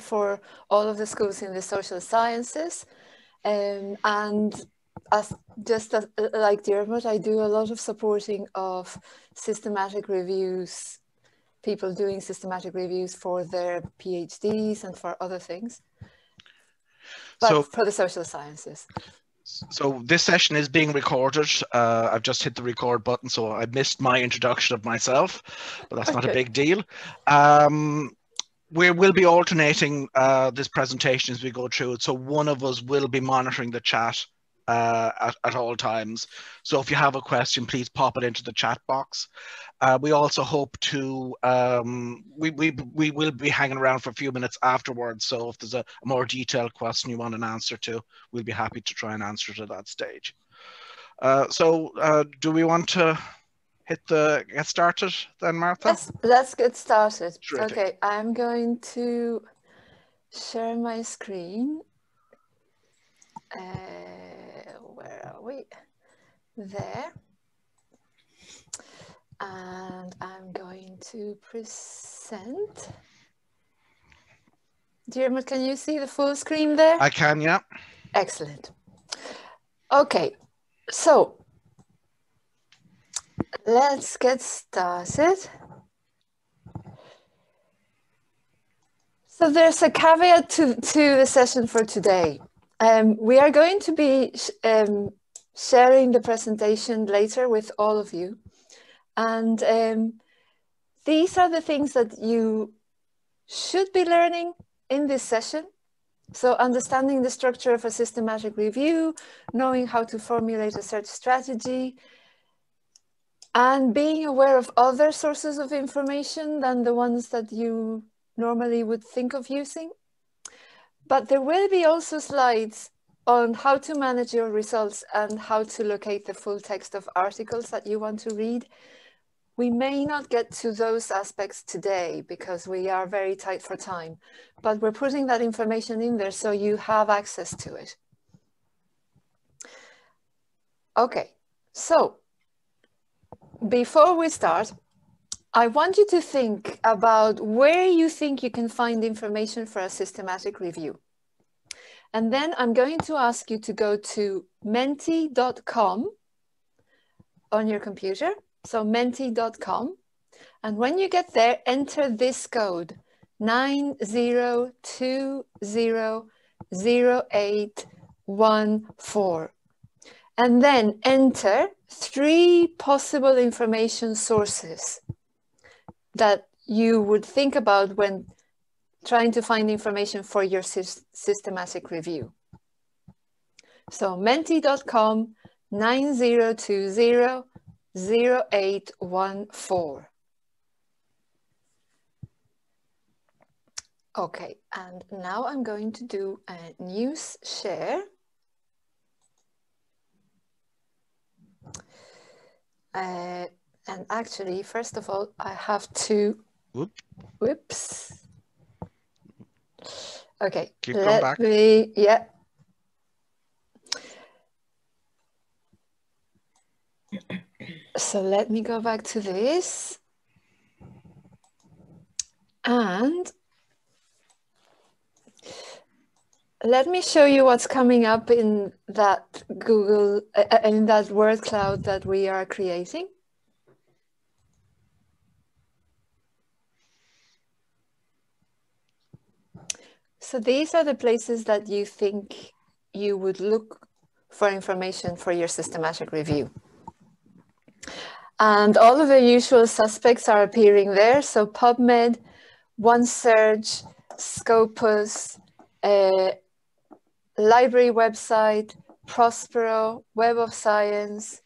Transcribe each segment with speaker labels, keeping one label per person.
Speaker 1: for all of the schools in the social sciences. Um, and as just as, like Dermot, I do a lot of supporting of systematic reviews, people doing systematic reviews for their PhDs and for other things. But so, for the social sciences.
Speaker 2: So this session is being recorded. Uh, I've just hit the record button, so I missed my introduction of myself, but that's okay. not a big deal. Um, we will be alternating uh, this presentation as we go through it. So one of us will be monitoring the chat uh, at, at all times. So if you have a question, please pop it into the chat box. Uh, we also hope to, um, we, we, we will be hanging around for a few minutes afterwards. So if there's a, a more detailed question you want an answer to, we'll be happy to try and answer it at that stage. Uh, so uh, do we want to hit the get started then, Martha?
Speaker 1: Let's, let's get started. Terrific. Okay, I'm going to share my screen. Uh, where are we? There. And I'm going to present. Dermot, can you see the full screen there?
Speaker 2: I can, yeah.
Speaker 1: Excellent. Okay, so let's get started. So there's a caveat to, to the session for today. Um, we are going to be um, sharing the presentation later with all of you. And um, these are the things that you should be learning in this session. So understanding the structure of a systematic review, knowing how to formulate a search strategy, and being aware of other sources of information than the ones that you normally would think of using. But there will be also slides on how to manage your results and how to locate the full text of articles that you want to read. We may not get to those aspects today because we are very tight for time, but we're putting that information in there so you have access to it. Okay, so before we start, I want you to think about where you think you can find information for a systematic review. And then I'm going to ask you to go to menti.com on your computer. So menti.com. And when you get there, enter this code 90200814. And then enter three possible information sources that you would think about when trying to find information for your systematic review. So menti.com 9020 0814. Okay, and now I'm going to do a news share. Uh, and actually, first of all, I have to, Whoop. whoops. Okay,
Speaker 2: Keep let back.
Speaker 1: me, yeah. So let me go back to this. And let me show you what's coming up in that Google, uh, in that word cloud that we are creating. So these are the places that you think you would look for information for your systematic review. And all of the usual suspects are appearing there. So PubMed, OneSearch, Scopus, uh, library website, Prospero, Web of Science.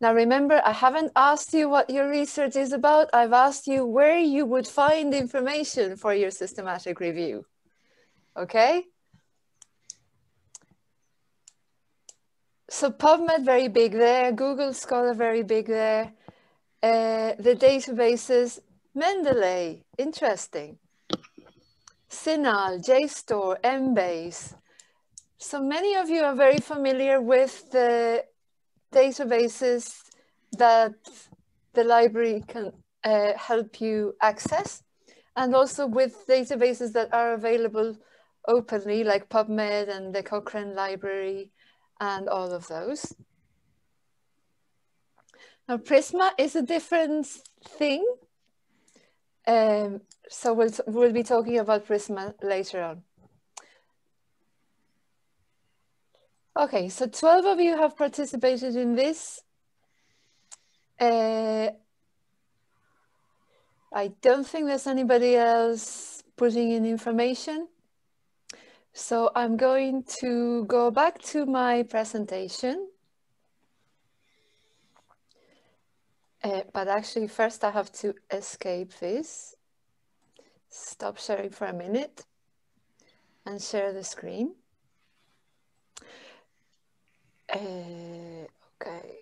Speaker 1: Now remember, I haven't asked you what your research is about. I've asked you where you would find information for your systematic review okay? So PubMed very big there, Google Scholar very big there. Uh, the databases, Mendeley, interesting. CINAHL, JSTOR, Embase. So many of you are very familiar with the databases that the library can uh, help you access. and also with databases that are available openly like PubMed and the Cochrane Library and all of those. Now Prisma is a different thing. Um, so we'll, we'll be talking about Prisma later on. Okay, so 12 of you have participated in this. Uh, I don't think there's anybody else putting in information. So I'm going to go back to my presentation. Uh, but actually first I have to escape this, stop sharing for a minute and share the screen. Uh, okay.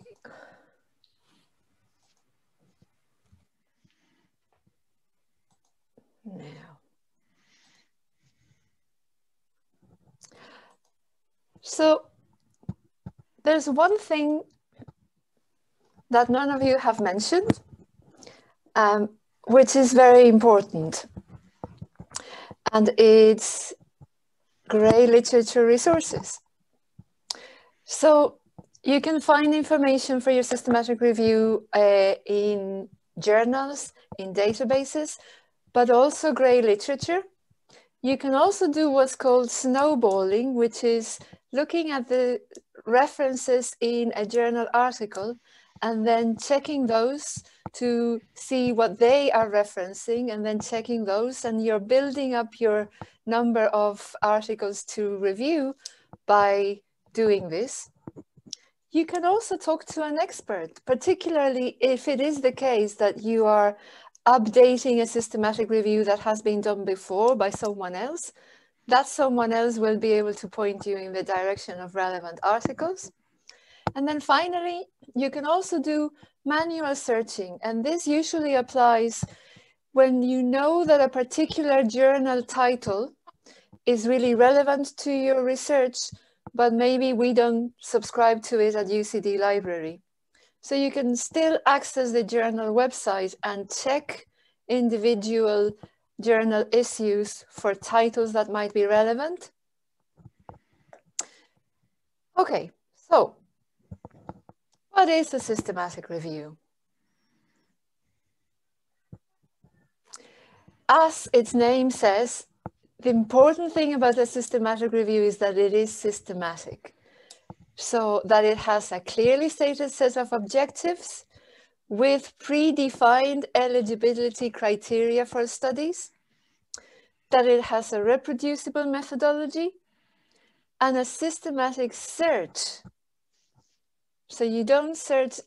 Speaker 1: Now. So there's one thing that none of you have mentioned, um, which is very important. And it's grey literature resources. So you can find information for your systematic review uh, in journals, in databases, but also grey literature. You can also do what's called snowballing, which is looking at the references in a journal article and then checking those to see what they are referencing and then checking those and you're building up your number of articles to review by doing this. You can also talk to an expert, particularly if it is the case that you are updating a systematic review that has been done before by someone else. That someone else will be able to point you in the direction of relevant articles. And then finally, you can also do manual searching. And this usually applies when you know that a particular journal title is really relevant to your research, but maybe we don't subscribe to it at UCD library. So you can still access the journal website and check individual journal issues for titles that might be relevant. Okay, so what is a systematic review? As its name says, the important thing about a systematic review is that it is systematic. So that it has a clearly stated set of objectives with predefined eligibility criteria for studies, that it has a reproducible methodology, and a systematic search so you don't search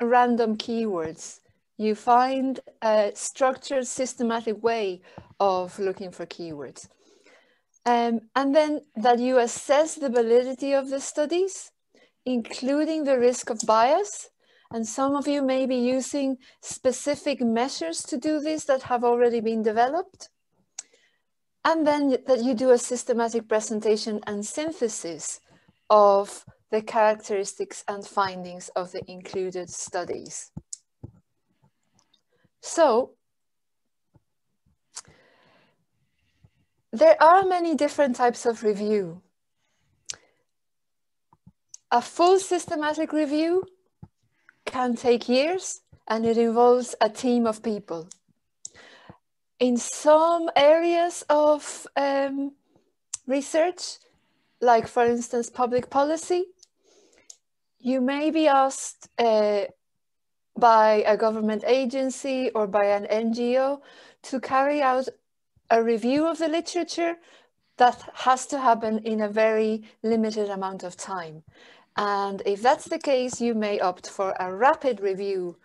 Speaker 1: random keywords. You find a structured, systematic way of looking for keywords. Um, and then that you assess the validity of the studies, including the risk of bias. And some of you may be using specific measures to do this that have already been developed. And then that you do a systematic presentation and synthesis of the characteristics and findings of the included studies. So, there are many different types of review. A full systematic review can take years and it involves a team of people. In some areas of um, research, like for instance, public policy, you may be asked uh, by a government agency or by an NGO to carry out a review of the literature that has to happen in a very limited amount of time. And if that's the case, you may opt for a rapid review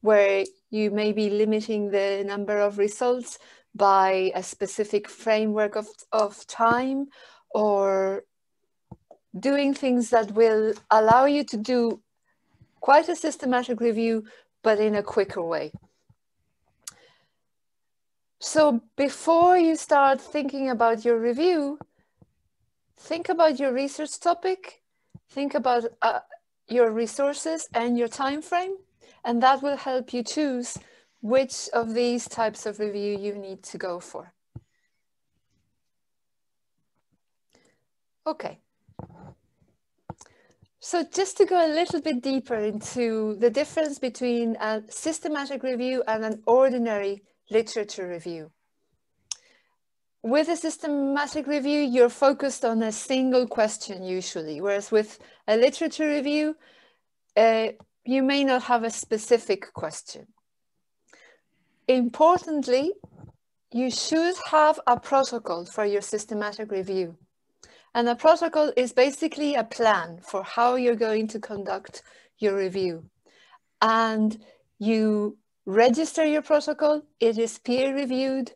Speaker 1: where you may be limiting the number of results by a specific framework of, of time or doing things that will allow you to do quite a systematic review, but in a quicker way. So before you start thinking about your review, think about your research topic, think about uh, your resources and your time frame, and that will help you choose which of these types of review you need to go for. Okay. So just to go a little bit deeper into the difference between a systematic review and an ordinary literature review. With a systematic review, you're focused on a single question usually, whereas with a literature review, uh, you may not have a specific question. Importantly, you should have a protocol for your systematic review. And a protocol is basically a plan for how you're going to conduct your review. And you register your protocol, it is peer reviewed,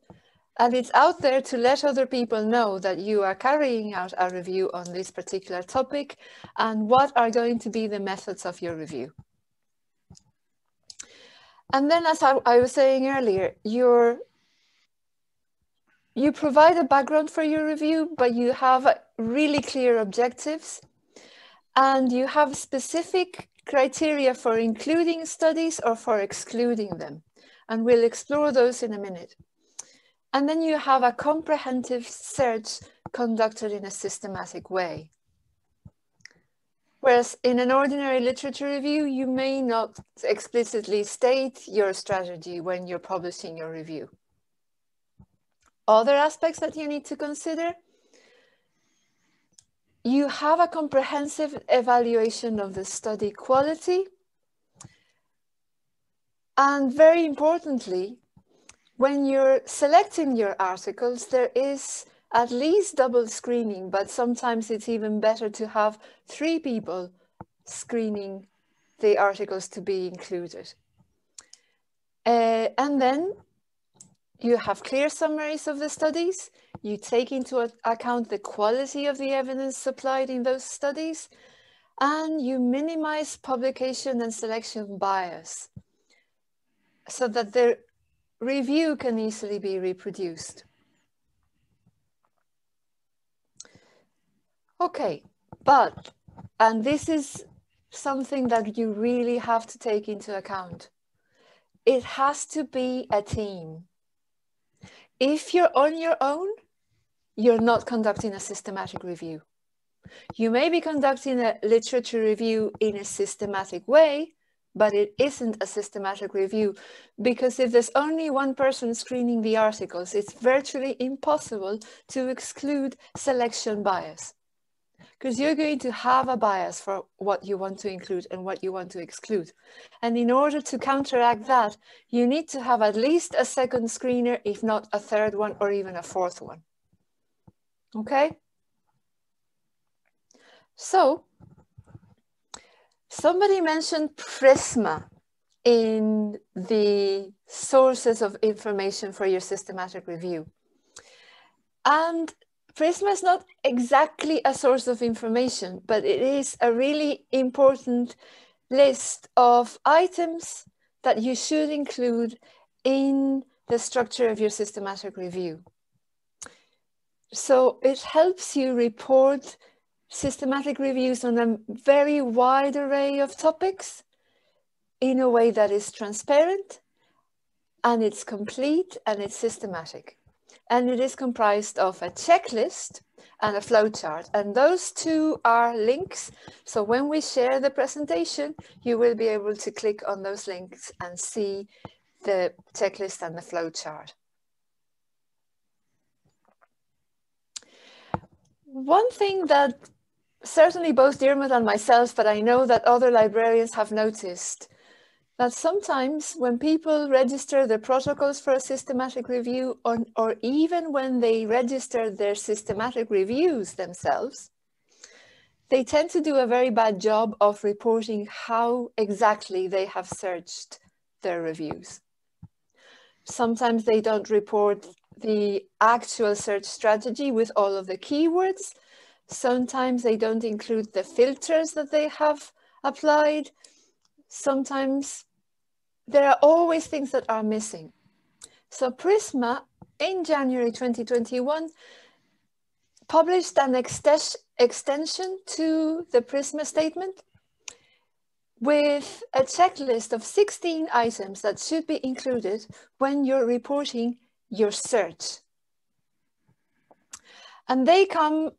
Speaker 1: and it's out there to let other people know that you are carrying out a review on this particular topic and what are going to be the methods of your review. And then as I, I was saying earlier, you're, you provide a background for your review, but you have really clear objectives and you have specific criteria for including studies or for excluding them. And we'll explore those in a minute. And then you have a comprehensive search conducted in a systematic way. Whereas in an ordinary literature review, you may not explicitly state your strategy when you're publishing your review. Other aspects that you need to consider you have a comprehensive evaluation of the study quality. And very importantly, when you're selecting your articles, there is at least double screening, but sometimes it's even better to have three people screening the articles to be included. Uh, and then you have clear summaries of the studies. You take into account the quality of the evidence supplied in those studies. And you minimize publication and selection bias so that the review can easily be reproduced. Okay, but, and this is something that you really have to take into account. It has to be a team. If you're on your own, you're not conducting a systematic review. You may be conducting a literature review in a systematic way, but it isn't a systematic review because if there's only one person screening the articles, it's virtually impossible to exclude selection bias because you're going to have a bias for what you want to include and what you want to exclude. And in order to counteract that, you need to have at least a second screener, if not a third one or even a fourth one. Okay? So, somebody mentioned Prisma in the sources of information for your systematic review. And Prisma is not exactly a source of information, but it is a really important list of items that you should include in the structure of your systematic review. So it helps you report systematic reviews on a very wide array of topics in a way that is transparent and it's complete and it's systematic and it is comprised of a checklist and a flowchart. And those two are links. So when we share the presentation, you will be able to click on those links and see the checklist and the flowchart. One thing that certainly both Diarmuid and myself, but I know that other librarians have noticed that sometimes when people register their protocols for a systematic review on, or even when they register their systematic reviews themselves, they tend to do a very bad job of reporting how exactly they have searched their reviews. Sometimes they don't report the actual search strategy with all of the keywords. Sometimes they don't include the filters that they have applied sometimes there are always things that are missing. So Prisma in January 2021 published an extension to the Prisma statement with a checklist of 16 items that should be included when you're reporting your search. And they come,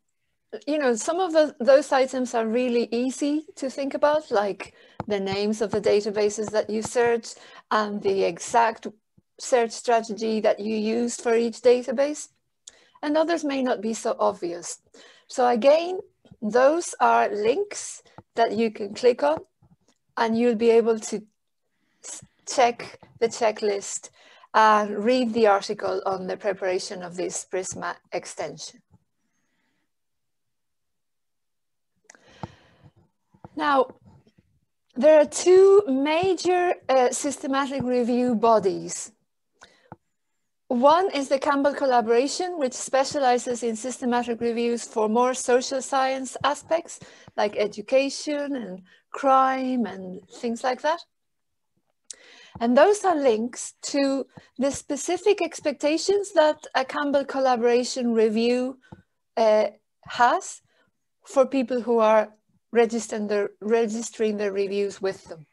Speaker 1: you know, some of the, those items are really easy to think about, like the names of the databases that you search and the exact search strategy that you used for each database. And others may not be so obvious. So again, those are links that you can click on and you'll be able to check the checklist and read the article on the preparation of this Prisma extension. Now, there are two major uh, systematic review bodies. One is the Campbell Collaboration, which specializes in systematic reviews for more social science aspects like education and crime and things like that. And those are links to the specific expectations that a Campbell collaboration review uh, has for people who are registering their, registering reviews with them.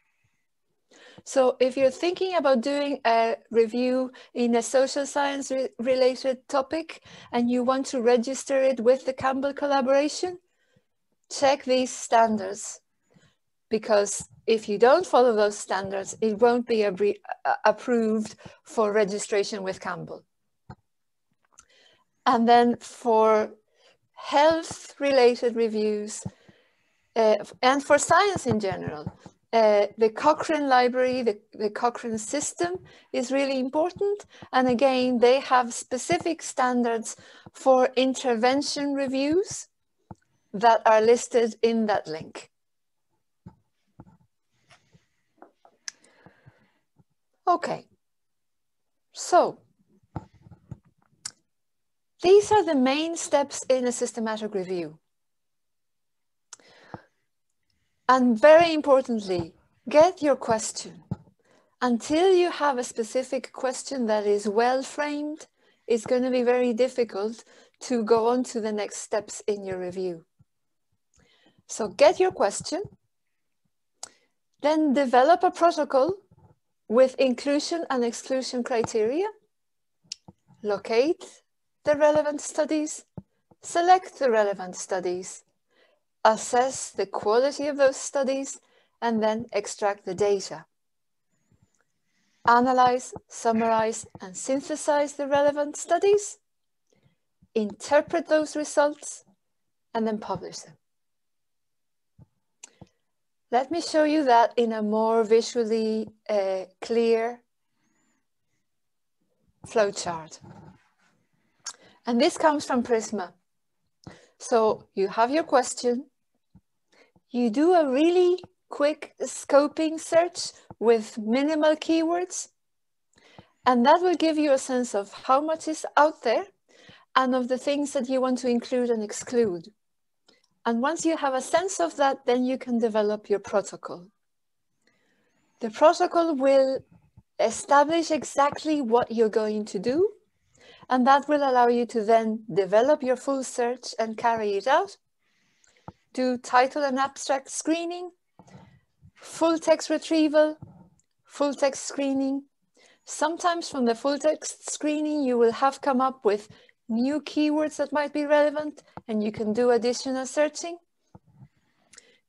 Speaker 1: So if you're thinking about doing a review in a social science re related topic and you want to register it with the Campbell collaboration, check these standards because if you don't follow those standards, it won't be approved for registration with Campbell. And then for health related reviews uh, and for science in general, uh, the Cochrane library, the, the Cochrane system is really important. And again, they have specific standards for intervention reviews that are listed in that link. Okay, so these are the main steps in a systematic review. And very importantly, get your question. Until you have a specific question that is well framed, it's going to be very difficult to go on to the next steps in your review. So get your question, then develop a protocol with inclusion and exclusion criteria, locate the relevant studies, select the relevant studies, assess the quality of those studies, and then extract the data. Analyze, summarize, and synthesize the relevant studies, interpret those results, and then publish them. Let me show you that in a more visually uh, clear flowchart. And this comes from Prisma. So you have your question, you do a really quick scoping search with minimal keywords, and that will give you a sense of how much is out there and of the things that you want to include and exclude. And once you have a sense of that, then you can develop your protocol. The protocol will establish exactly what you're going to do, and that will allow you to then develop your full search and carry it out, do title and abstract screening, full text retrieval, full text screening. Sometimes from the full text screening, you will have come up with new keywords that might be relevant and you can do additional searching.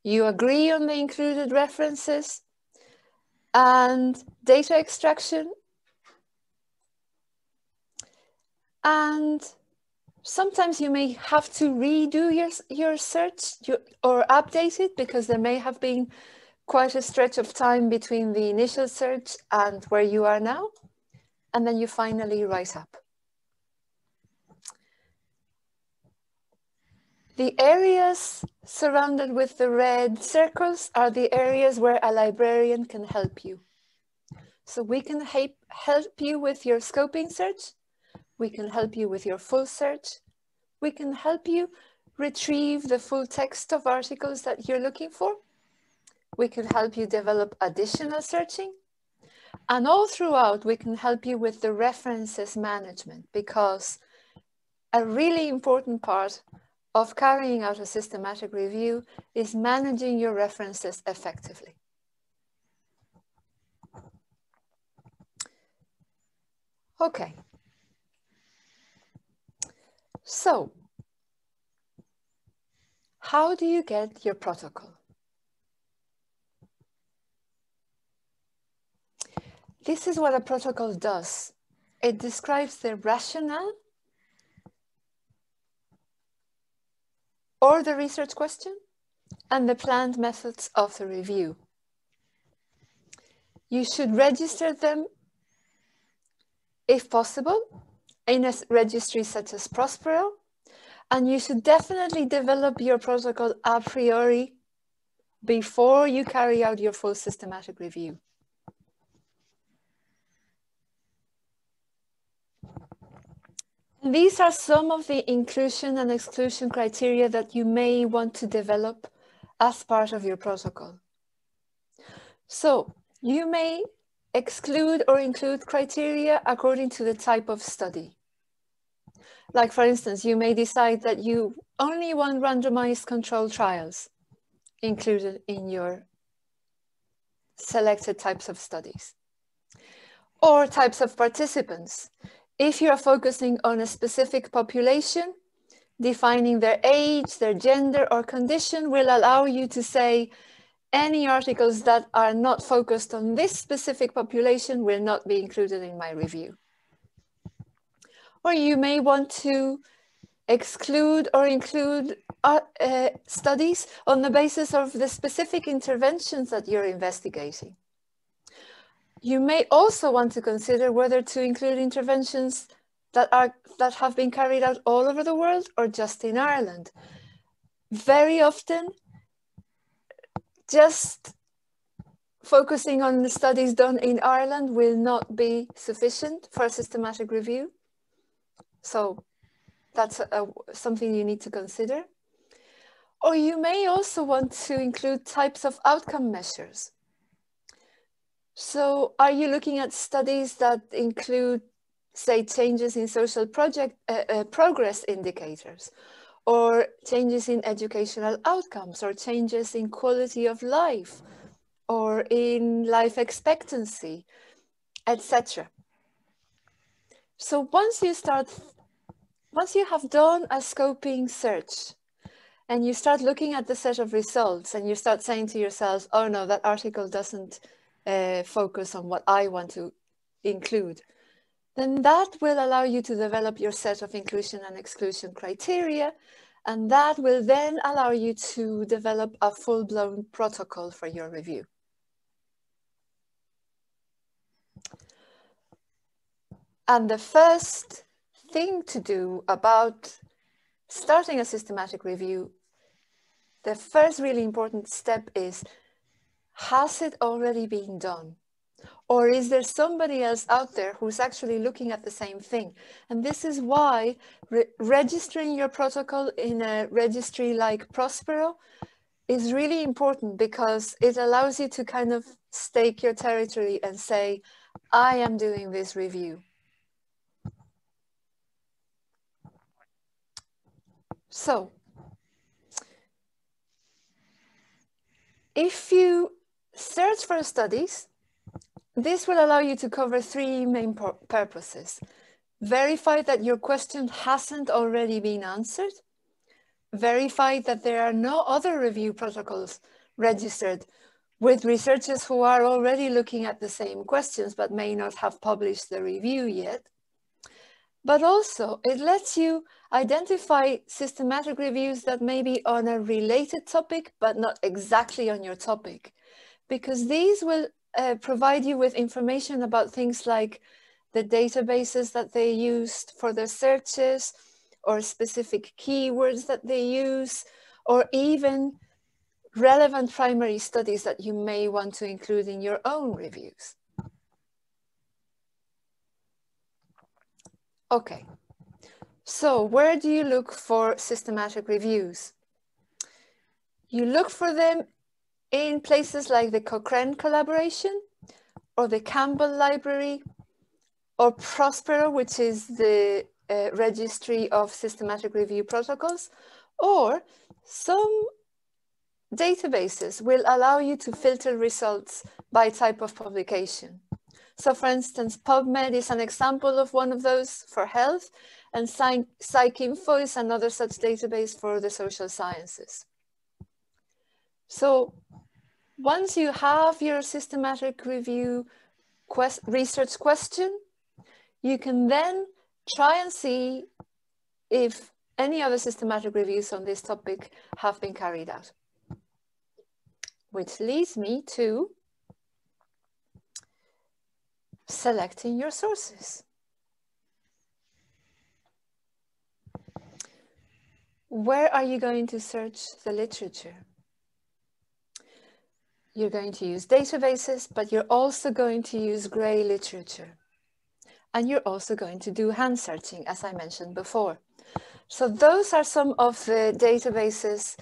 Speaker 1: You agree on the included references and data extraction. And sometimes you may have to redo your, your search or update it because there may have been quite a stretch of time between the initial search and where you are now. And then you finally write up. The areas surrounded with the red circles are the areas where a librarian can help you. So we can help you with your scoping search. We can help you with your full search. We can help you retrieve the full text of articles that you're looking for. We can help you develop additional searching. And all throughout, we can help you with the references management because a really important part of carrying out a systematic review is managing your references effectively. Okay, so, how do you get your protocol? This is what a protocol does. It describes the rationale or the research question and the planned methods of the review. You should register them, if possible, in a registry such as Prospero, and you should definitely develop your protocol a priori before you carry out your full systematic review. These are some of the inclusion and exclusion criteria that you may want to develop as part of your protocol. So you may exclude or include criteria according to the type of study. Like for instance, you may decide that you only want randomized controlled trials included in your selected types of studies. Or types of participants. If you're focusing on a specific population, defining their age, their gender or condition will allow you to say any articles that are not focused on this specific population will not be included in my review. Or you may want to exclude or include uh, uh, studies on the basis of the specific interventions that you're investigating. You may also want to consider whether to include interventions that are that have been carried out all over the world or just in Ireland. Very often, just focusing on the studies done in Ireland will not be sufficient for a systematic review. So that's a, something you need to consider. Or you may also want to include types of outcome measures. So are you looking at studies that include, say, changes in social project uh, uh, progress indicators, or changes in educational outcomes, or changes in quality of life, or in life expectancy, etc. So once you start, once you have done a scoping search, and you start looking at the set of results, and you start saying to yourself, oh no, that article doesn't uh, focus on what I want to include, then that will allow you to develop your set of inclusion and exclusion criteria. And that will then allow you to develop a full-blown protocol for your review. And the first thing to do about starting a systematic review, the first really important step is has it already been done? Or is there somebody else out there who's actually looking at the same thing? And this is why re registering your protocol in a registry like Prospero is really important because it allows you to kind of stake your territory and say, I am doing this review. So, if you Search for studies. This will allow you to cover three main purposes. Verify that your question hasn't already been answered. Verify that there are no other review protocols registered with researchers who are already looking at the same questions but may not have published the review yet. But also it lets you identify systematic reviews that may be on a related topic but not exactly on your topic because these will uh, provide you with information about things like the databases that they used for their searches or specific keywords that they use or even relevant primary studies that you may want to include in your own reviews. Okay, so where do you look for systematic reviews? You look for them in places like the Cochrane collaboration or the Campbell Library or Prospero, which is the uh, registry of systematic review protocols, or some databases will allow you to filter results by type of publication. So for instance, PubMed is an example of one of those for health and PsycInfo is another such database for the social sciences. So once you have your systematic review quest research question, you can then try and see if any other systematic reviews on this topic have been carried out. Which leads me to selecting your sources. Where are you going to search the literature? You're going to use databases, but you're also going to use grey literature. And you're also going to do hand searching, as I mentioned before. So those are some of the databases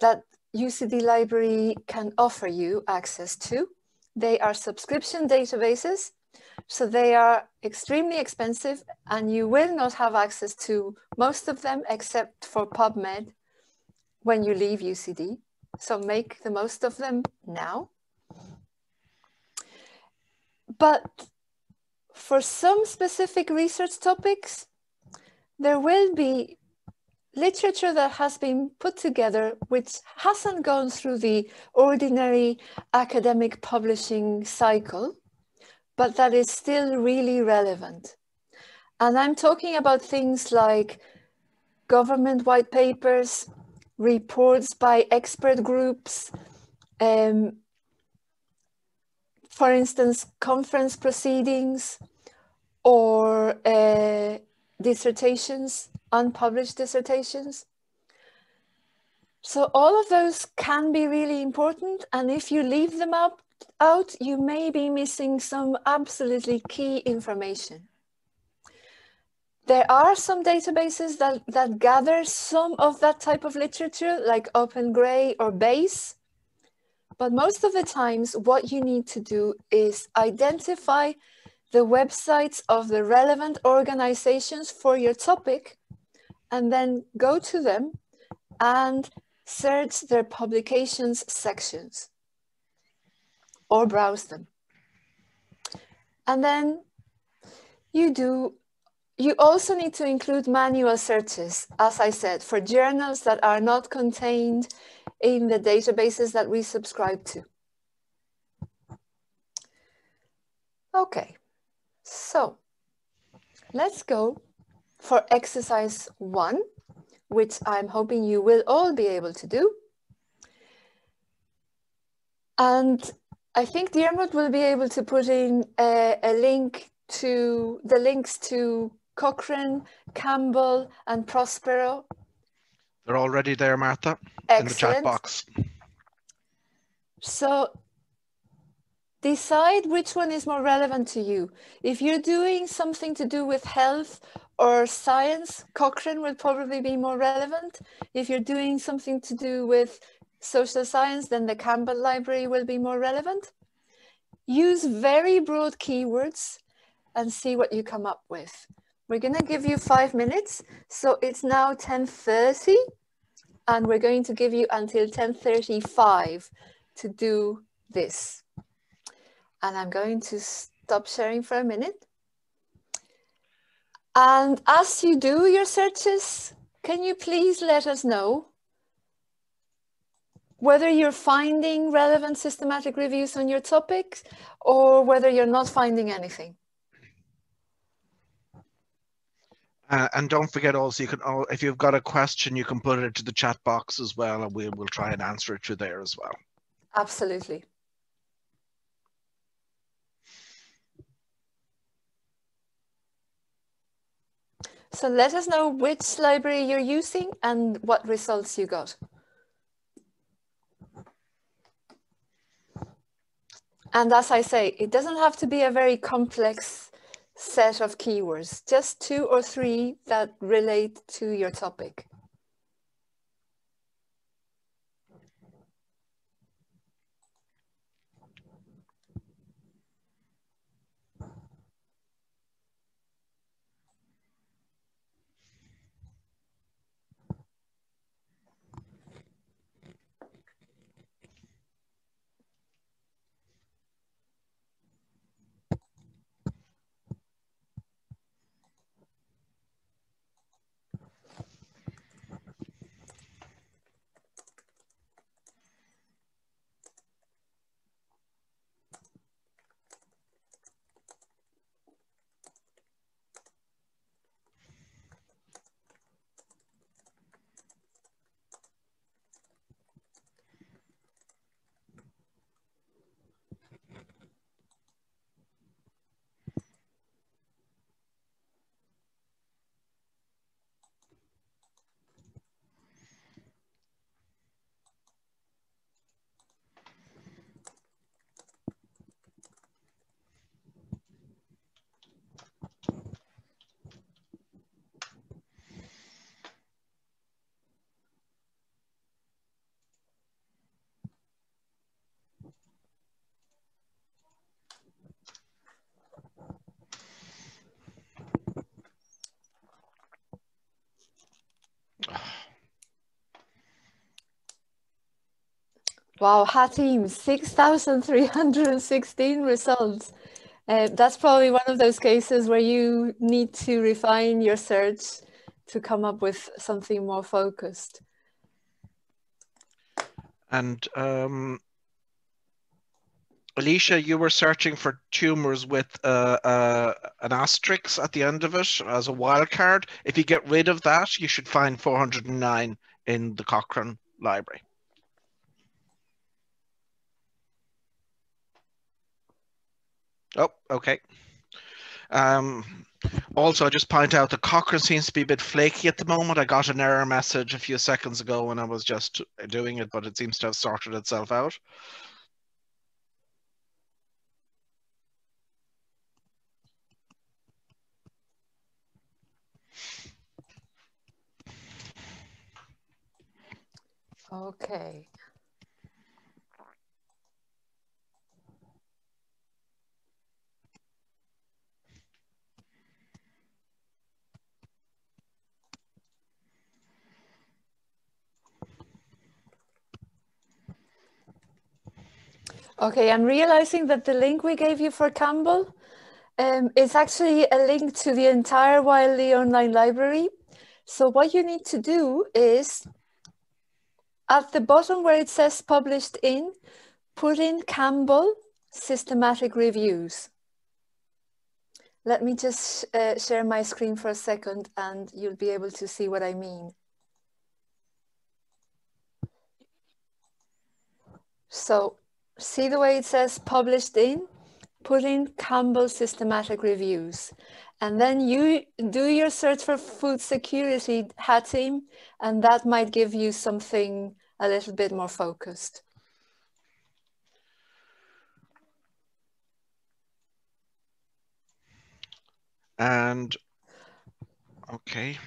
Speaker 1: that UCD Library can offer you access to. They are subscription databases so they are extremely expensive and you will not have access to most of them except for PubMed when you leave UCD. So make the most of them now. But for some specific research topics, there will be literature that has been put together which hasn't gone through the ordinary academic publishing cycle but that is still really relevant. And I'm talking about things like government white papers, reports by expert groups, um, for instance, conference proceedings or uh, dissertations, unpublished dissertations. So all of those can be really important. And if you leave them up out, you may be missing some absolutely key information. There are some databases that, that gather some of that type of literature, like OpenGrey or BASE. But most of the times, what you need to do is identify the websites of the relevant organizations for your topic, and then go to them and search their publications sections or browse them. And then you do, you also need to include manual searches, as I said, for journals that are not contained in the databases that we subscribe to. Okay, so let's go for exercise one, which I'm hoping you will all be able to do. And I think Diarmuid will be able to put in a, a link to the links to Cochrane, Campbell, and Prospero.
Speaker 2: They're already there, Martha, Excellent. in the chat box.
Speaker 1: So decide which one is more relevant to you. If you're doing something to do with health or science, Cochrane will probably be more relevant. If you're doing something to do with social science, then the Campbell library will be more relevant. Use very broad keywords and see what you come up with. We're going to give you five minutes. So it's now 10.30 and we're going to give you until 10.35 to do this. And I'm going to stop sharing for a minute. And as you do your searches, can you please let us know whether you're finding relevant systematic reviews on your topics or whether you're not finding anything.
Speaker 2: Uh, and don't forget also, you can, all, if you've got a question, you can put it into the chat box as well, and we will try and answer it through there as well.
Speaker 1: Absolutely. So let us know which library you're using and what results you got. And as I say, it doesn't have to be a very complex set of keywords, just two or three that relate to your topic. Wow, Hatim, 6,316 results. Uh, that's probably one of those cases where you need to refine your search to come up with something more focused.
Speaker 2: And um, Alicia, you were searching for tumors with uh, uh, an asterisk at the end of it as a wildcard. If you get rid of that, you should find 409 in the Cochrane library. Oh, okay. Um, also, I just point out the Cochrane seems to be a bit flaky at the moment. I got an error message a few seconds ago when I was just doing it, but it seems to have sorted itself out.
Speaker 1: Okay. Okay, I'm realizing that the link we gave you for Campbell um, is actually a link to the entire Wiley online library. So what you need to do is at the bottom where it says published in, put in Campbell systematic reviews. Let me just uh, share my screen for a second and you'll be able to see what I mean. So see the way it says published in? Put in Campbell systematic reviews. And then you do your search for food security, Hatim, and that might give you something a little bit more focused.
Speaker 2: And okay.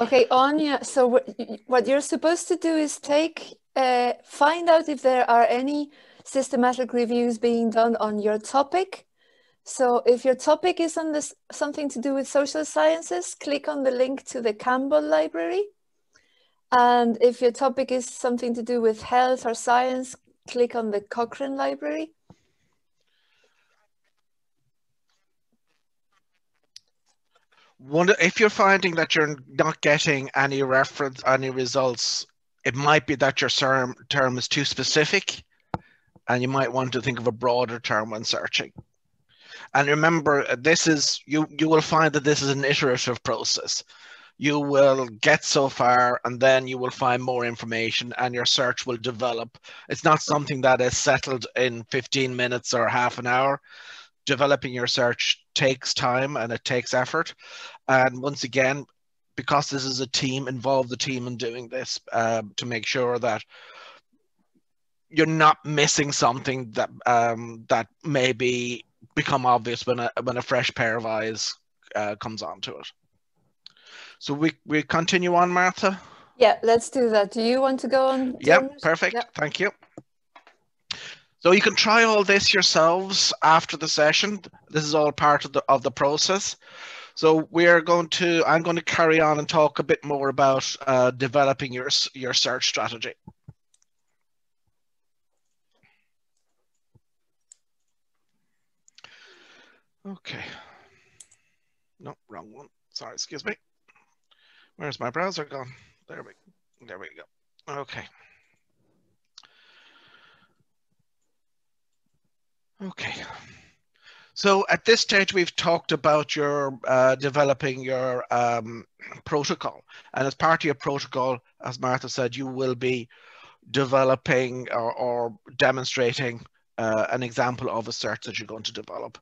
Speaker 1: Okay, Anya, so what you're supposed to do is take, uh, find out if there are any systematic reviews being done on your topic. So if your topic is on this something to do with social sciences, click on the link to the Campbell library. And if your topic is something to do with health or science, click on the Cochrane library.
Speaker 2: If you're finding that you're not getting any reference any results it might be that your term term is too specific and you might want to think of a broader term when searching. And remember this is you you will find that this is an iterative process. You will get so far and then you will find more information and your search will develop. It's not something that is settled in 15 minutes or half an hour. Developing your search takes time and it takes effort. And once again, because this is a team, involve the team in doing this uh, to make sure that you're not missing something that um, that maybe become obvious when a when a fresh pair of eyes uh, comes onto it. So we we continue on, Martha.
Speaker 1: Yeah, let's do that. Do you want to go on?
Speaker 2: Yeah, perfect. Yep. Thank you. So you can try all this yourselves after the session. This is all part of the of the process. So we are going to, I'm going to carry on and talk a bit more about uh, developing your, your search strategy. Okay. No, wrong one. Sorry, excuse me. Where's my browser gone? There we, there we go. Okay. Okay. So at this stage, we've talked about your uh, developing your um, protocol. And as part of your protocol, as Martha said, you will be developing or, or demonstrating uh, an example of a search that you're going to develop.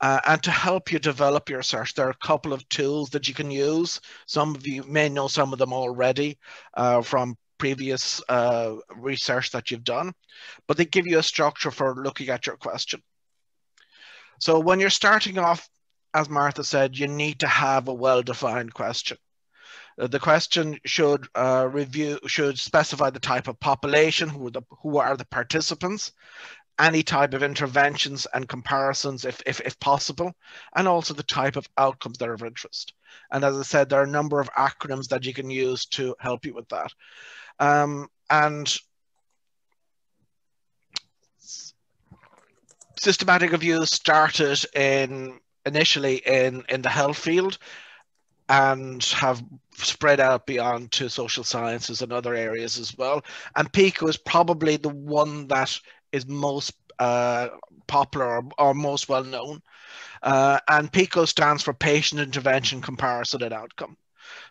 Speaker 2: Uh, and to help you develop your search, there are a couple of tools that you can use. Some of you may know some of them already uh, from previous uh, research that you've done, but they give you a structure for looking at your question. So when you're starting off, as Martha said, you need to have a well-defined question. Uh, the question should uh, review should specify the type of population, who are the who are the participants, any type of interventions and comparisons if, if, if possible, and also the type of outcomes that are of interest. And as I said, there are a number of acronyms that you can use to help you with that. Um, and systematic reviews started in initially in in the health field and have spread out beyond to social sciences and other areas as well. And PICO is probably the one that is most uh, popular or, or, most well known. Uh, and PICO stands for Patient Intervention Comparison and Outcome.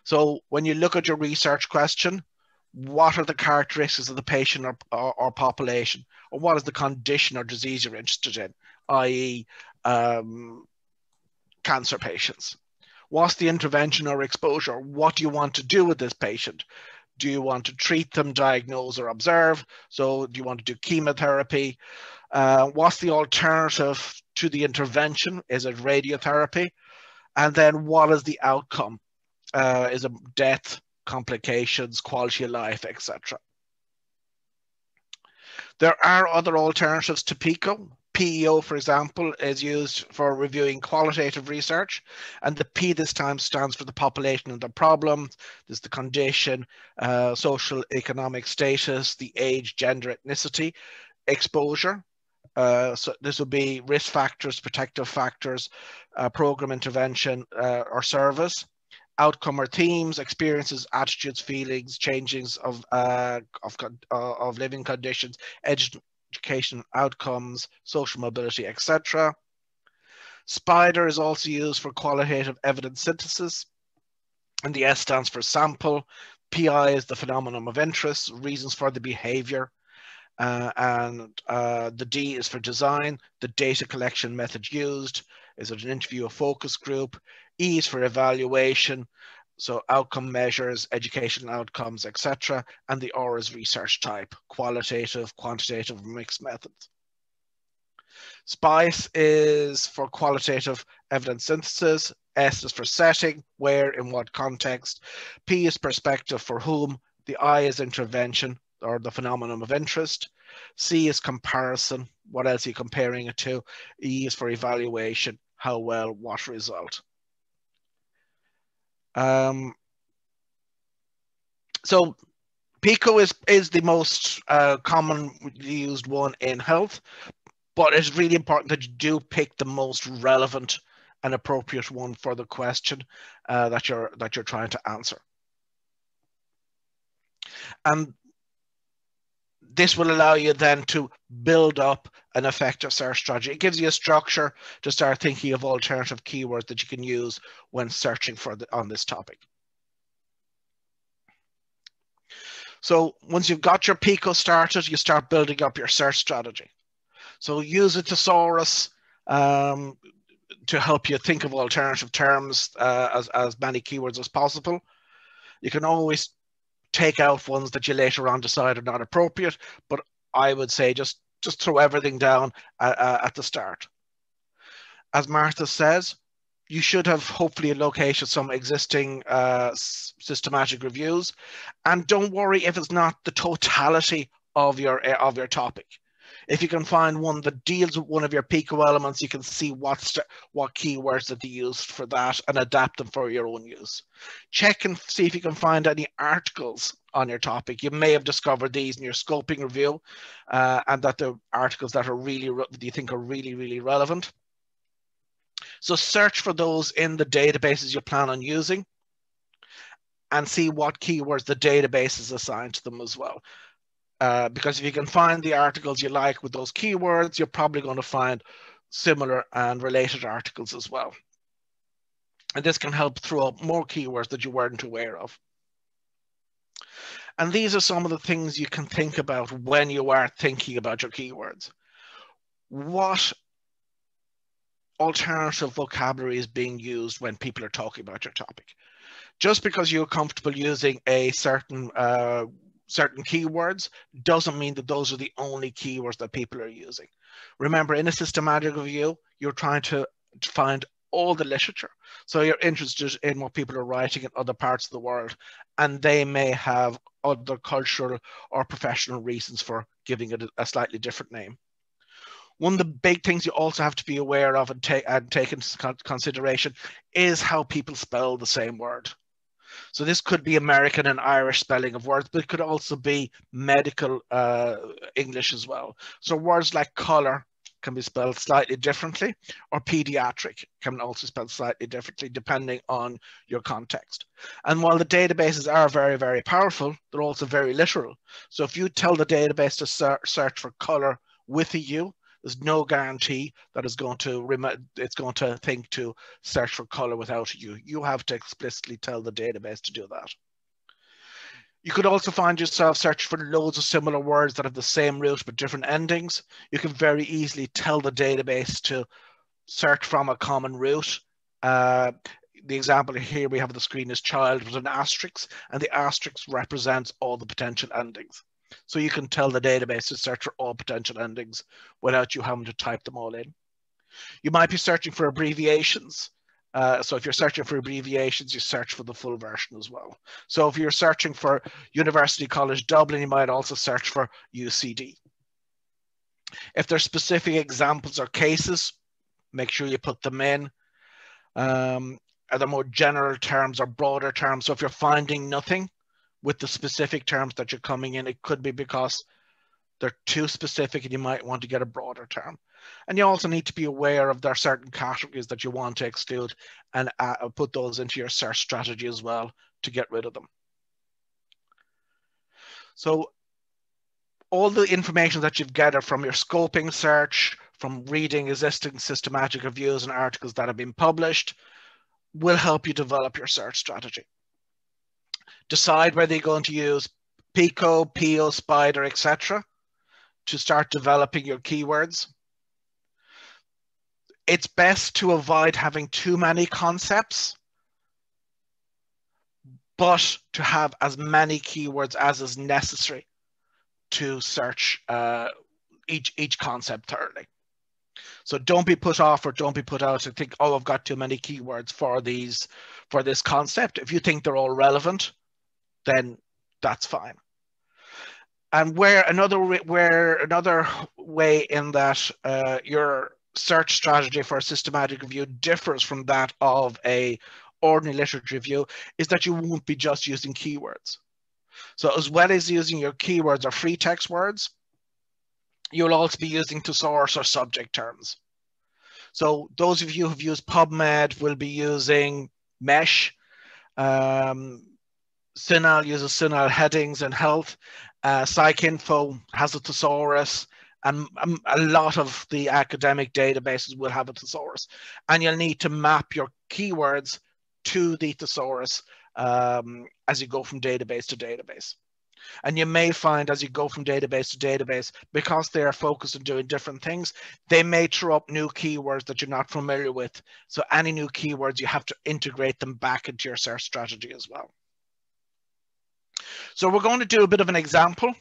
Speaker 2: So when you look at your research question, what are the characteristics of the patient or, or, or population? Or what is the condition or disease you're interested in, i.e., um, cancer patients? What's the intervention or exposure? What do you want to do with this patient? Do you want to treat them, diagnose, or observe? So, do you want to do chemotherapy? Uh, what's the alternative to the intervention? Is it radiotherapy? And then, what is the outcome? Uh, is it death, complications, quality of life, etc.? There are other alternatives to PICO. PEO, for example, is used for reviewing qualitative research, and the P this time stands for the population and the problem. There's the condition, uh, social, economic status, the age, gender, ethnicity, exposure. Uh, so this would be risk factors, protective factors, uh, program intervention uh, or service, outcome or themes, experiences, attitudes, feelings, changings of uh, of, uh, of living conditions, education outcomes, social mobility, etc. SPIDER is also used for qualitative evidence synthesis, and the S stands for sample. PI is the phenomenon of interest, reasons for the behavior, uh, and uh, the D is for design, the data collection method used. Is it an interview, a focus group? E is for evaluation, so outcome measures, educational outcomes, etc. And the R is research type, qualitative, quantitative, mixed methods. SPICE is for qualitative evidence synthesis. S is for setting, where, in what context. P is perspective for whom. The I is intervention or the phenomenon of interest. C is comparison. What else are you comparing it to? E is for evaluation. How well, what result. Um, so Pico is, is the most uh, commonly used one in health, but it's really important that you do pick the most relevant and appropriate one for the question uh, that you're that you're trying to answer. And this will allow you then to build up an effective search strategy. It gives you a structure to start thinking of alternative keywords that you can use when searching for the, on this topic. So once you've got your PICO started, you start building up your search strategy. So use a thesaurus um, to help you think of alternative terms uh, as, as many keywords as possible. You can always take out ones that you later on decide are not appropriate. But I would say just just throw everything down uh, uh, at the start. As Martha says, you should have hopefully located some existing uh, systematic reviews, and don't worry if it's not the totality of your of your topic if you can find one that deals with one of your Pico elements, you can see what, what keywords that they used for that and adapt them for your own use. Check and see if you can find any articles on your topic. You may have discovered these in your scoping review uh, and that the articles that are really, that you think are really, really relevant. So search for those in the databases you plan on using and see what keywords the database is assigned to them as well. Uh, because if you can find the articles you like with those keywords, you're probably going to find similar and related articles as well. And this can help throw up more keywords that you weren't aware of. And these are some of the things you can think about when you are thinking about your keywords. What alternative vocabulary is being used when people are talking about your topic? Just because you're comfortable using a certain uh, certain keywords doesn't mean that those are the only keywords that people are using. Remember, in a systematic review, you're trying to find all the literature. So you're interested in what people are writing in other parts of the world, and they may have other cultural or professional reasons for giving it a slightly different name. one of the big things you also have to be aware of and take and take into consideration is how people spell the same word. So this could be American and Irish spelling of words, but it could also be medical uh, English as well. So words like color can be spelled slightly differently, or pediatric can also spell slightly differently depending on your context. And while the databases are very, very powerful, they're also very literal. So if you tell the database to ser search for color with a U, there's no guarantee that it's going to it's going to think to search for color without you. You have to explicitly tell the database to do that. You could also find yourself searching for loads of similar words that have the same root but different endings. You can very easily tell the database to search from a common root. Uh, the example here we have the screen is child with an asterisk, and the asterisk represents all the potential endings. So you can tell the database to search for all potential endings without you having to type them all in. You might be searching for abbreviations. Uh, so if you're searching for abbreviations, you search for the full version as well. So if you're searching for University College Dublin, you might also search for UCD. If there's specific examples or cases, make sure you put them in. Um, are there more general terms or broader terms? So if you're finding nothing, with the specific terms that you're coming in. It could be because they're too specific and you might want to get a broader term. And you also need to be aware of there are certain categories that you want to exclude and uh, put those into your search strategy as well to get rid of them. So all the information that you've gathered from your scoping search, from reading existing systematic reviews and articles that have been published, will help you develop your search strategy decide whether you're going to use Pico, Pio, Spider, etc. to start developing your keywords. It's best to avoid having too many concepts, but to have as many keywords as is necessary to search uh, each, each concept thoroughly. So don't be put off or don't be put out and think, oh, I've got too many keywords for these for this concept. If you think they're all relevant, then that's fine. And where another where another way in that uh, your search strategy for a systematic review differs from that of a ordinary literature review is that you won't be just using keywords. So as well as using your keywords or free text words, you'll also be using thesaurus or subject terms. So those of you who've used PubMed will be using MESH, um, CINAHL uses CINAHL headings in health. Uh, PsycInfo has a thesaurus, and um, a lot of the academic databases will have a thesaurus. And you'll need to map your keywords to the thesaurus um, as you go from database to database. And you may find as you go from database to database, because they are focused on doing different things, they may throw up new keywords that you're not familiar with. So any new keywords, you have to integrate them back into your search strategy as well. So we're going to do a bit of an example.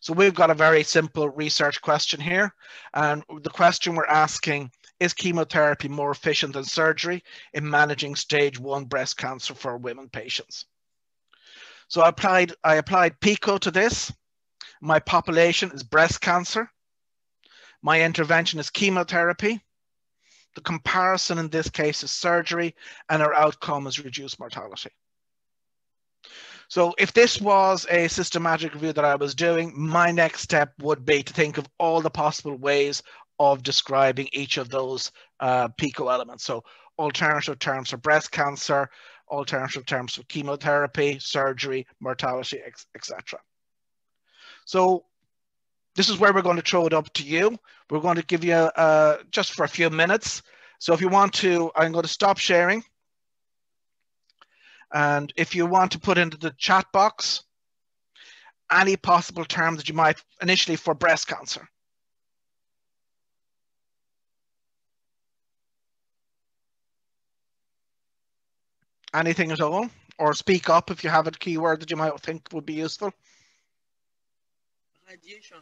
Speaker 2: So we've got a very simple research question here. And the question we're asking, is chemotherapy more efficient than surgery in managing stage one breast cancer for women patients? So I applied, I applied PICO to this. My population is breast cancer. My intervention is chemotherapy. The comparison in this case is surgery and our outcome is reduced mortality. So if this was a systematic review that I was doing, my next step would be to think of all the possible ways of describing each of those uh, PICO elements. So alternative terms for breast cancer, alternative terms for chemotherapy, surgery, mortality, etc. So this is where we're going to throw it up to you. We're going to give you uh, just for a few minutes. So if you want to, I'm going to stop sharing. And if you want to put into the chat box any possible terms that you might initially for breast cancer. Anything at all? Or speak up if you have a keyword that you might think would be useful. Radiation.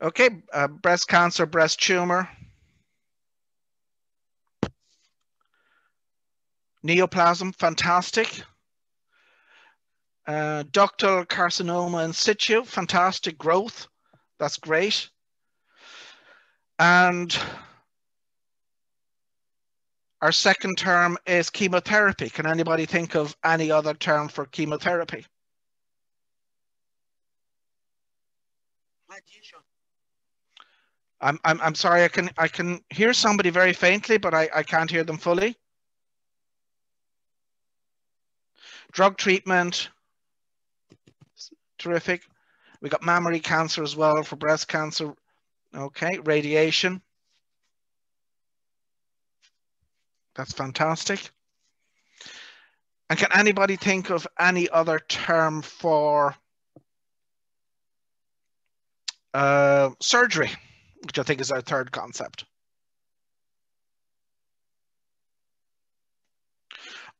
Speaker 2: Okay, uh, breast cancer, breast tumor. Neoplasm, fantastic. Uh, ductal carcinoma in situ, fantastic growth. That's great. And our second term is chemotherapy. Can anybody think of any other term for chemotherapy? I'm, I'm, I'm sorry, I can, I can hear somebody very faintly, but I, I can't hear them fully. Drug treatment, terrific. We got mammary cancer as well for breast cancer. Okay, radiation. That's fantastic. And can anybody think of any other term for uh, surgery, which I think is our third concept?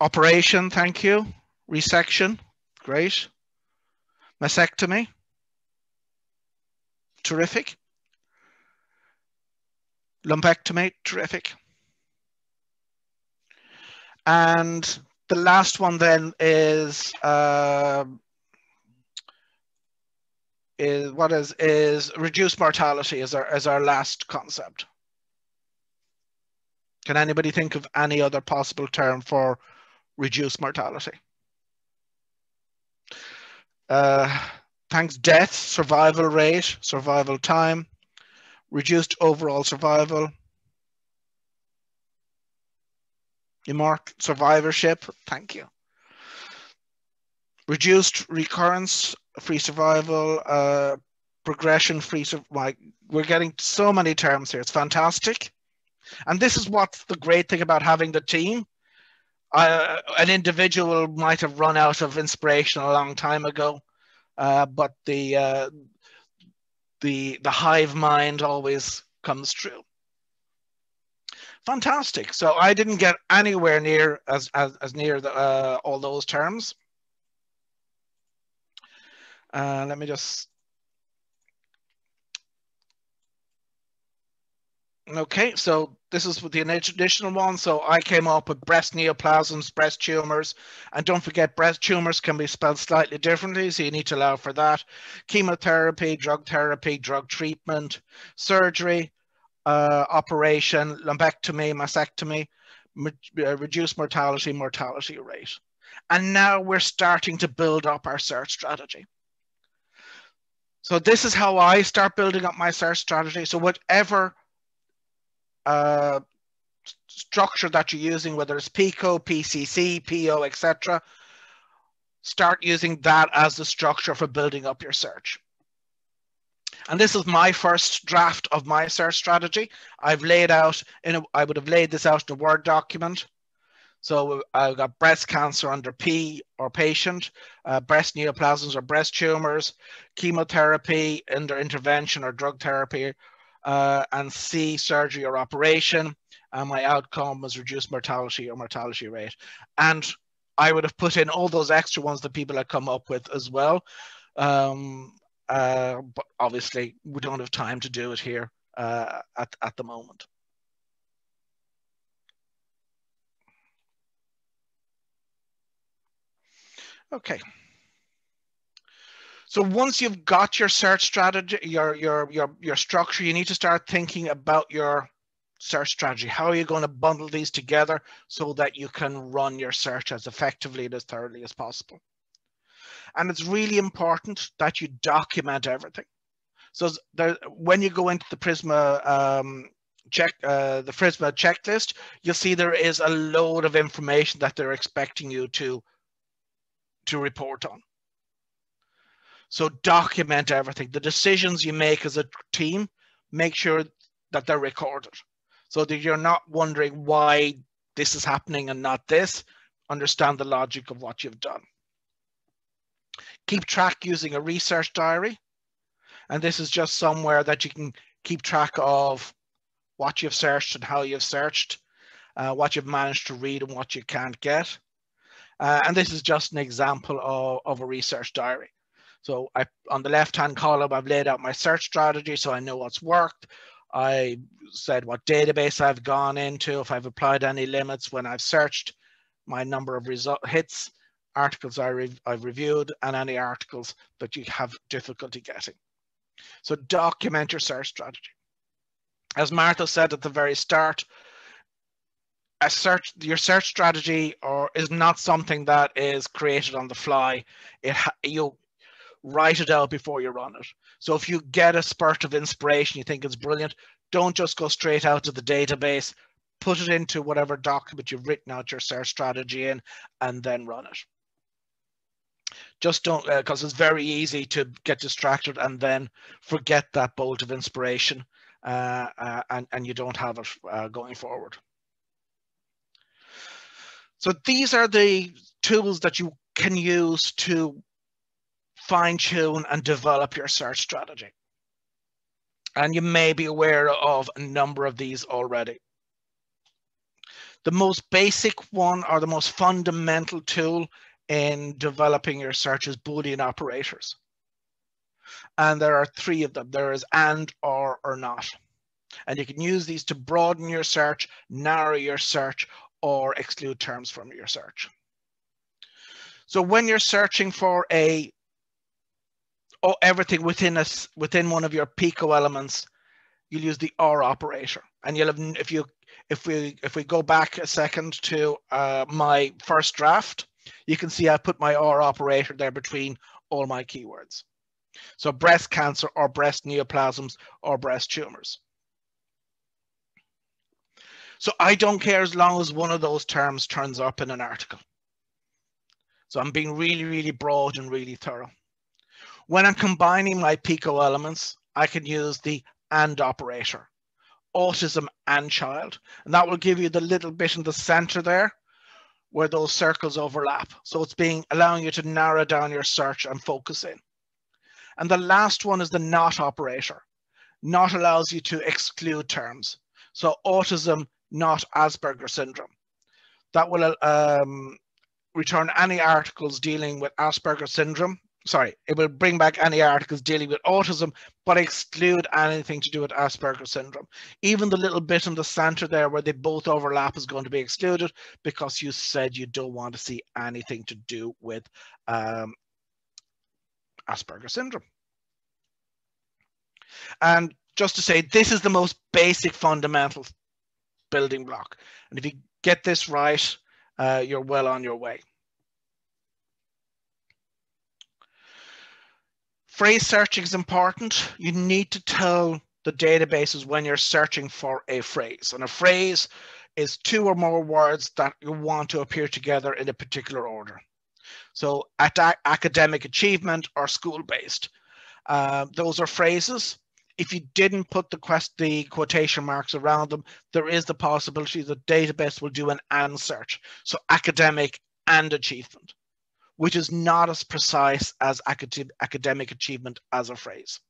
Speaker 2: Operation, thank you. Resection, great. Mastectomy, terrific. Lumpectomy, terrific. And the last one then is uh, is what is is reduced mortality as our as our last concept. Can anybody think of any other possible term for reduced mortality? Uh, thanks death, survival rate, survival time, reduced overall survival, Immort survivorship, thank you. Reduced recurrence, free survival, uh, progression free. Like we're getting so many terms here. It's fantastic, and this is what's the great thing about having the team. Uh, an individual might have run out of inspiration a long time ago, uh, but the uh, the the hive mind always comes true fantastic. So I didn't get anywhere near as as, as near the, uh, all those terms. Uh, let me just. Okay, so this is with the additional one. So I came up with breast neoplasms, breast tumors, and don't forget breast tumors can be spelled slightly differently, so you need to allow for that. Chemotherapy, drug therapy, drug treatment, surgery, uh, operation, lumpectomy, mastectomy, uh, reduce mortality, mortality rate. And now we're starting to build up our search strategy. So this is how I start building up my search strategy. So whatever uh, structure that you're using, whether it's PICO, PCC, PO, etc., start using that as the structure for building up your search. And this is my first draft of my search strategy. I've laid out in a, I would have laid this out in a Word document. So I've got breast cancer under P or patient, uh, breast neoplasms or breast tumors, chemotherapy under intervention or drug therapy, uh, and C surgery or operation. And my outcome was reduced mortality or mortality rate. And I would have put in all those extra ones that people had come up with as well. Um, uh, but obviously we don't have time to do it here uh, at, at the moment. Okay. So once you've got your search strategy, your, your, your, your structure, you need to start thinking about your search strategy. How are you going to bundle these together so that you can run your search as effectively and as thoroughly as possible? And it's really important that you document everything. So there, when you go into the Prisma um, check, uh, the Prisma checklist, you'll see there is a load of information that they're expecting you to, to report on. So document everything. The decisions you make as a team, make sure that they're recorded so that you're not wondering why this is happening and not this. Understand the logic of what you've done. Keep track using a research diary. And this is just somewhere that you can keep track of what you've searched and how you've searched, uh, what you've managed to read and what you can't get. Uh, and this is just an example of, of a research diary. So I, on the left-hand column, I've laid out my search strategy so I know what's worked. I said what database I've gone into, if I've applied any limits when I've searched, my number of result hits, articles I re I've reviewed and any articles that you have difficulty getting. So document your search strategy. As Martha said at the very start, a search your search strategy or is not something that is created on the fly. It you write it out before you run it. So if you get a spurt of inspiration, you think it's brilliant, don't just go straight out to the database. Put it into whatever document you've written out your search strategy in, and then run it. Just don't, because uh, it's very easy to get distracted and then forget that bolt of inspiration, uh, uh, and and you don't have it uh, going forward. So these are the tools that you can use to fine tune and develop your search strategy. And you may be aware of a number of these already. The most basic one or the most fundamental tool in developing your search is Boolean operators. And there are three of them. There is and, or, or not. And you can use these to broaden your search, narrow your search, or exclude terms from your search. So when you're searching for a oh, everything within us within one of your Pico elements, you'll use the OR operator. And you'll have if you if we if we go back a second to uh, my first draft, you can see I put my OR operator there between all my keywords. So breast cancer or breast neoplasms or breast tumors. So I don't care as long as one of those terms turns up in an article. So I'm being really, really broad and really thorough. When I'm combining my Pico elements, I can use the AND operator, autism and child. And that will give you the little bit in the center there where those circles overlap. So it's being allowing you to narrow down your search and focus in. And the last one is the not operator. Not allows you to exclude terms. So autism not Asperger syndrome. That will um, return any articles dealing with Asperger syndrome. Sorry, it will bring back any articles dealing with autism, but exclude anything to do with Asperger syndrome. Even the little bit in the center there where they both overlap is going to be excluded because you said you don't want to see anything to do with um, Asperger syndrome. And just to say, this is the most basic fundamental building block. And if you get this right, uh, you're well on your way. Phrase searching is important. You need to tell the databases when you're searching for a phrase. And a phrase is two or more words that you want to appear together in a particular order. So at academic achievement or school-based, uh, those are phrases if you didn't put the quest the quotation marks around them, there is the possibility that database will do an and search. So academic and achievement, which is not as precise as acad academic achievement as a phrase.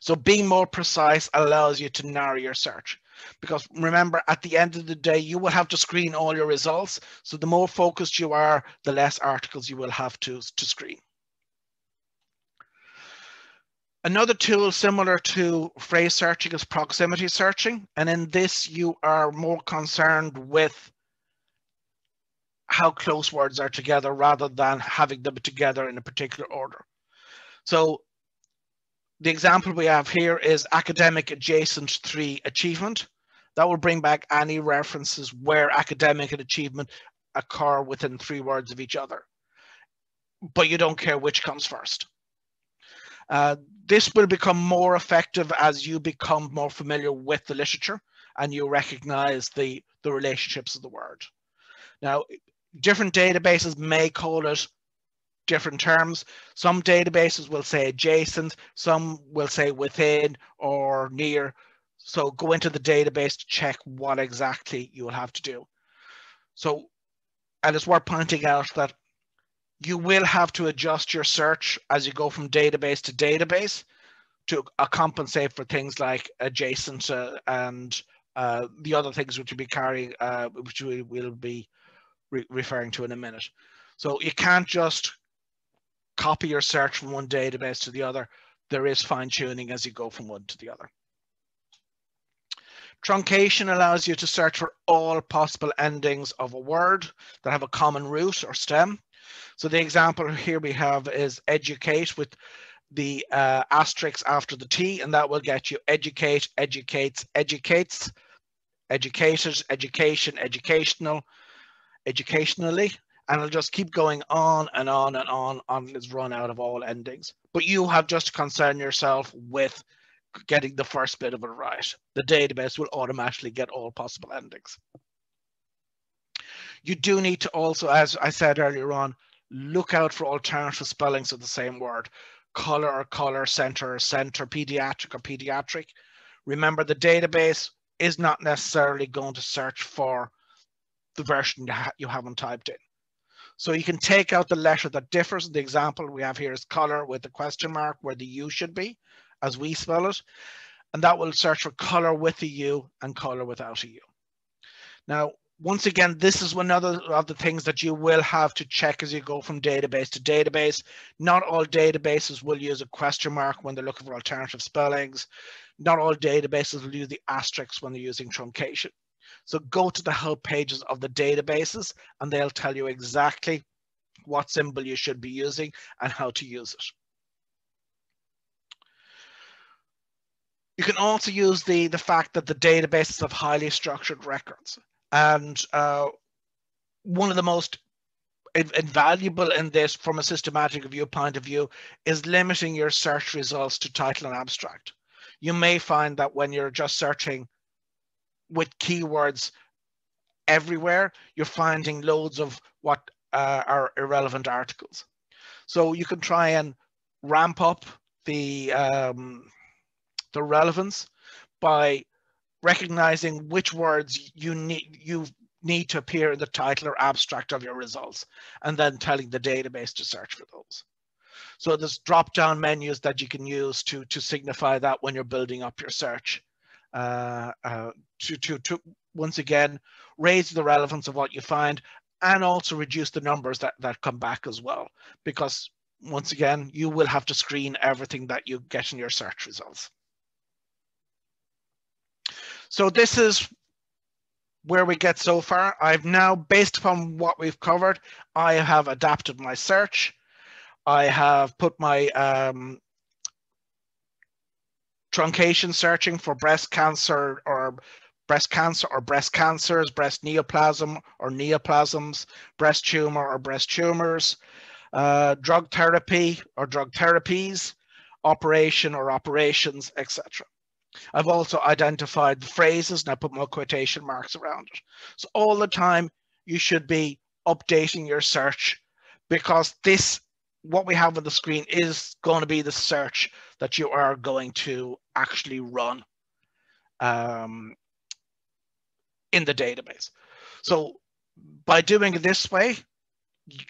Speaker 2: So being more precise allows you to narrow your search. Because remember, at the end of the day, you will have to screen all your results. So the more focused you are, the less articles you will have to, to screen. Another tool similar to phrase searching is proximity searching. And in this, you are more concerned with how close words are together rather than having them together in a particular order. So the example we have here is academic adjacent three achievement. That will bring back any references where academic and achievement occur within three words of each other. But you don't care which comes first. Uh, this will become more effective as you become more familiar with the literature and you recognize the, the relationships of the word. Now, different databases may call it different terms. Some databases will say adjacent, some will say within or near. So go into the database to check what exactly you will have to do. So, and it's worth pointing out that you will have to adjust your search as you go from database to database to uh, compensate for things like adjacent uh, and uh, the other things which will be carrying, uh, which we will be re referring to in a minute. So you can't just copy your search from one database to the other. There is fine tuning as you go from one to the other. Truncation allows you to search for all possible endings of a word that have a common root or stem. So the example here we have is educate with the uh, asterisk after the T, and that will get you educate, educates, educates, educated, education, educational, educationally, and it'll just keep going on and on and on until it's run out of all endings. But you have just to concern yourself with getting the first bit of it right. The database will automatically get all possible endings. You do need to also, as I said earlier on, look out for alternative spellings of the same word. Color or color, center or center, pediatric or pediatric. Remember the database is not necessarily going to search for the version you, ha you haven't typed in. So you can take out the letter that differs. The example we have here is color with the question mark where the U should be as we spell it. And that will search for color with the U and color without a U. Now, once again, this is one other of the things that you will have to check as you go from database to database. Not all databases will use a question mark when they're looking for alternative spellings. Not all databases will use the asterisk when they're using truncation. So go to the help pages of the databases and they'll tell you exactly what symbol you should be using and how to use it. You can also use the, the fact that the databases have highly structured records. And uh, one of the most invaluable in this from a systematic viewpoint of view is limiting your search results to title and abstract. You may find that when you're just searching with keywords everywhere, you're finding loads of what uh, are irrelevant articles. So you can try and ramp up the um, the relevance by recognizing which words you need you need to appear in the title or abstract of your results and then telling the database to search for those. So there's drop down menus that you can use to, to signify that when you're building up your search. Uh, uh, to, to, to once again raise the relevance of what you find and also reduce the numbers that, that come back as well. Because once again, you will have to screen everything that you get in your search results. So this is where we get so far. I've now, based upon what we've covered, I have adapted my search. I have put my um, truncation searching for breast cancer or breast cancer or breast cancers, breast neoplasm or neoplasms, breast tumor or breast tumors, uh, drug therapy or drug therapies, operation or operations, etc. I've also identified the phrases and I put more quotation marks around it. So all the time you should be updating your search because this, what we have on the screen is going to be the search that you are going to actually run um, in the database. So by doing it this way,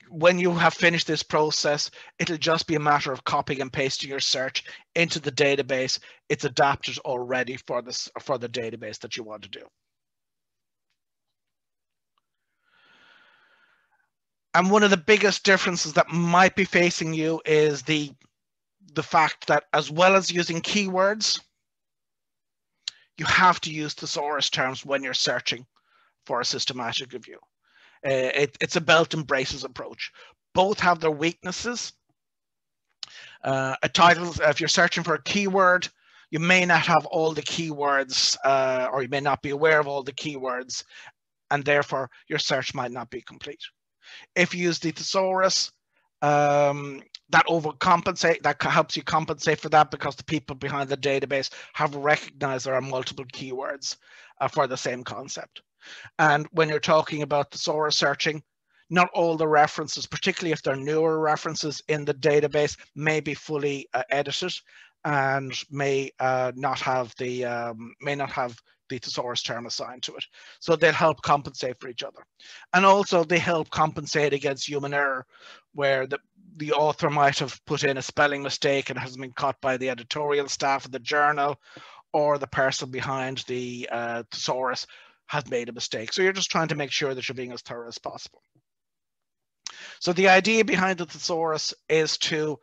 Speaker 2: when you have finished this process, it'll just be a matter of copying and pasting your search into the database. It's adapted already for this for the database that you want to do. And one of the biggest differences that might be facing you is the the fact that as well as using keywords, you have to use thesaurus terms when you're searching for a systematic review. Uh, it, it's a belt and braces approach. Both have their weaknesses. Uh, a title, if you're searching for a keyword, you may not have all the keywords uh, or you may not be aware of all the keywords and therefore your search might not be complete. If you use the thesaurus, um, that overcompensate, that helps you compensate for that because the people behind the database have recognized there are multiple keywords uh, for the same concept. And when you're talking about thesaurus searching, not all the references, particularly if they're newer references in the database, may be fully uh, edited and may uh, not have the um, may not have the thesaurus term assigned to it. So they'll help compensate for each other. And also they help compensate against human error, where the, the author might have put in a spelling mistake and hasn't been caught by the editorial staff of the journal or the person behind the uh, thesaurus has made a mistake. So you're just trying to make sure that you're being as thorough as possible. So the idea behind the thesaurus is to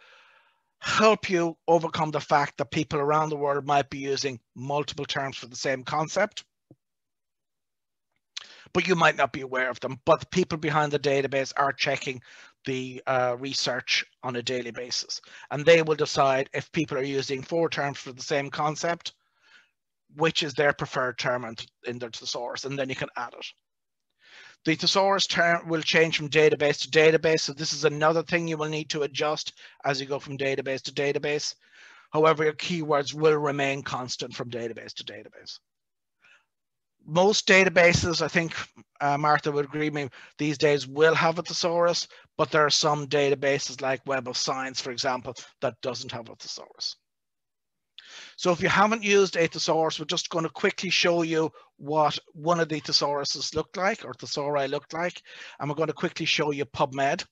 Speaker 2: help you overcome the fact that people around the world might be using multiple terms for the same concept. But you might not be aware of them, but the people behind the database are checking the uh, research on a daily basis. And they will decide if people are using four terms for the same concept, which is their preferred term in, their thesaurus, and then you can add it. The thesaurus term will change from database to database. So this is another thing you will need to adjust as you go from database to database. However, your keywords will remain constant from database to database. Most databases, I think uh, Martha would agree with me, these days will have a thesaurus, but there are some databases like Web of Science, for example, that doesn't have a thesaurus. So if you haven't used a thesaurus, we're just going to quickly show you what one of the thesauruses looked like or thesauri looked like. And we're going to quickly show you PubMed.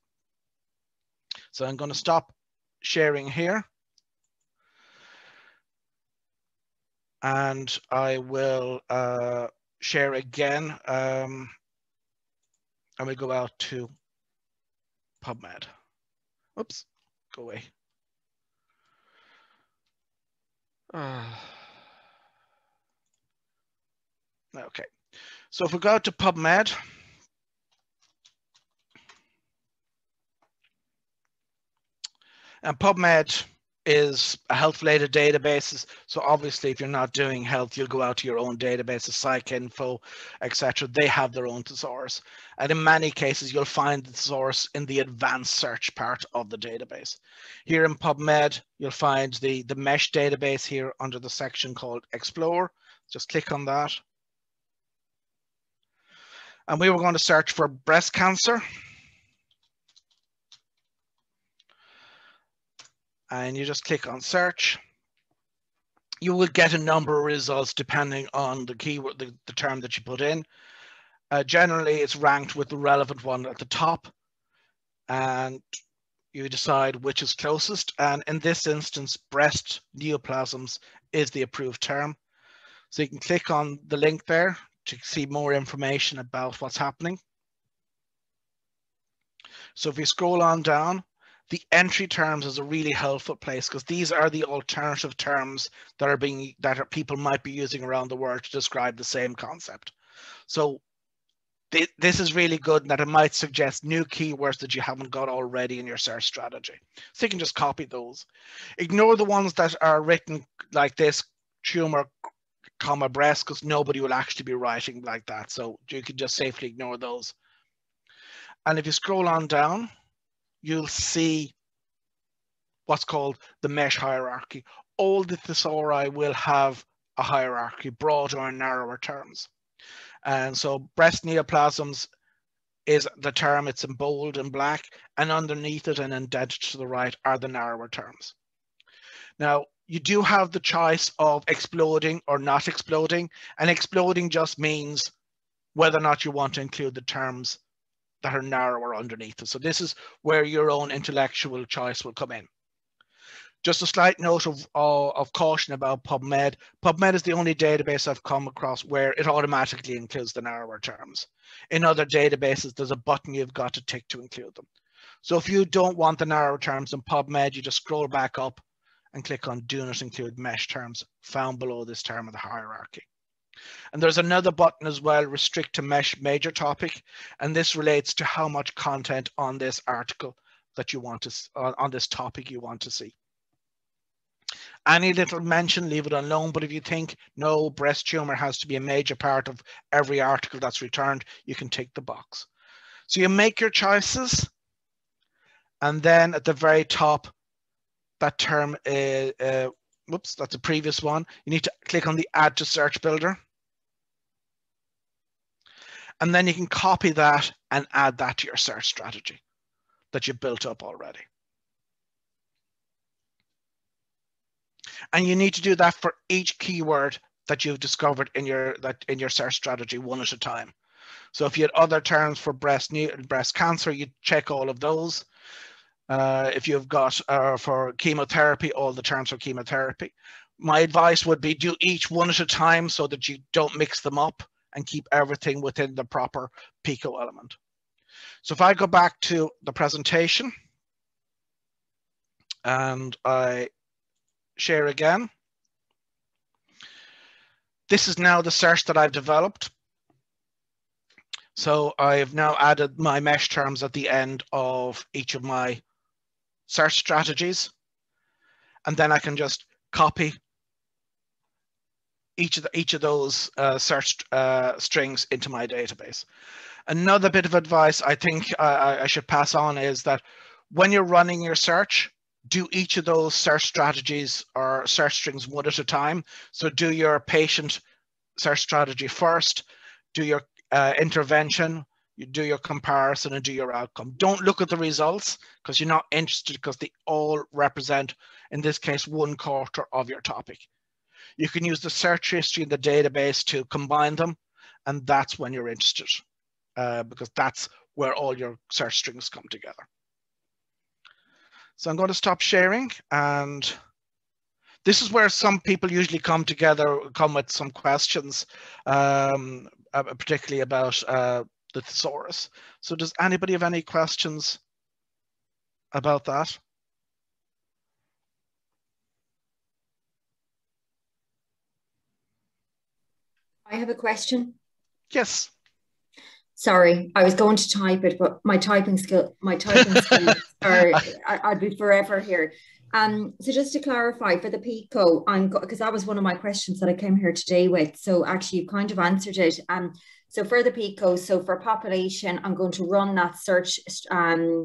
Speaker 2: So I'm going to stop sharing here. And I will uh, share again. Um, and we go out to PubMed. Oops, go away. Uh, okay, so if we go to PubMed, and PubMed is a health related databases. So obviously if you're not doing health, you'll go out to your own databases, PsycInfo, etc. They have their own thesaurus. And in many cases, you'll find the thesaurus in the advanced search part of the database. Here in PubMed, you'll find the, the mesh database here under the section called Explore. Just click on that. And we were going to search for breast cancer. And you just click on search. You will get a number of results depending on the keyword, the, the term that you put in. Uh, generally, it's ranked with the relevant one at the top, and you decide which is closest. And in this instance, breast neoplasms is the approved term. So you can click on the link there to see more information about what's happening. So if you scroll on down, the entry terms is a really helpful place because these are the alternative terms that are being that are, people might be using around the world to describe the same concept. So th this is really good in that it might suggest new keywords that you haven't got already in your search strategy. So you can just copy those. Ignore the ones that are written like this, tumor, comma, breast, because nobody will actually be writing like that. So you can just safely ignore those. And if you scroll on down, you'll see what's called the mesh hierarchy. All the thesauri will have a hierarchy, broader and narrower terms. And so breast neoplasms is the term, it's in bold and black, and underneath it and indented to the right are the narrower terms. Now, you do have the choice of exploding or not exploding, and exploding just means whether or not you want to include the terms that are narrower underneath it. So this is where your own intellectual choice will come in. Just a slight note of, uh, of caution about PubMed. PubMed is the only database I've come across where it automatically includes the narrower terms. In other databases, there's a button you've got to tick to include them. So if you don't want the narrow terms in PubMed, you just scroll back up and click on Do Not Include Mesh Terms found below this term of the hierarchy. And there's another button as well, restrict to mesh major topic. And this relates to how much content on this article that you want to, on this topic you want to see. Any little mention, leave it alone. But if you think, no, breast tumor has to be a major part of every article that's returned, you can tick the box. So you make your choices. And then at the very top, that term, uh, uh, whoops, that's a previous one. You need to click on the add to search builder. And then you can copy that and add that to your search strategy that you've built up already. And you need to do that for each keyword that you've discovered in your that in your search strategy one at a time. So if you had other terms for breast breast cancer, you check all of those. Uh, if you've got uh, for chemotherapy, all the terms for chemotherapy. My advice would be do each one at a time so that you don't mix them up and keep everything within the proper Pico element. So if I go back to the presentation and I share again, this is now the search that I've developed. So I've now added my mesh terms at the end of each of my search strategies. And then I can just copy each of the, each of those uh, search uh, strings into my database. Another bit of advice I think uh, I should pass on is that when you're running your search, do each of those search strategies or search strings one at a time. So do your patient search strategy first, do your uh, intervention, you do your comparison and do your outcome. Don't look at the results because you're not interested because they all represent, in this case, one quarter of your topic. You can use the search history in the database to combine them, and that's when you're interested uh, because that's where all your search strings come together. So I'm going to stop sharing and this is where some people usually come together, come with some questions, um, uh, particularly about uh, the thesaurus. So does anybody have any questions about that?
Speaker 3: I have a question.
Speaker 2: Yes.
Speaker 3: Sorry, I was going to type it, but my typing skill, my typing skills are, I'd be forever here. Um, so just to clarify for the PICO, I'm because that was one of my questions that I came here today with. So actually, you kind of answered it. Um, so for the PICO, so for population, I'm going to run that search um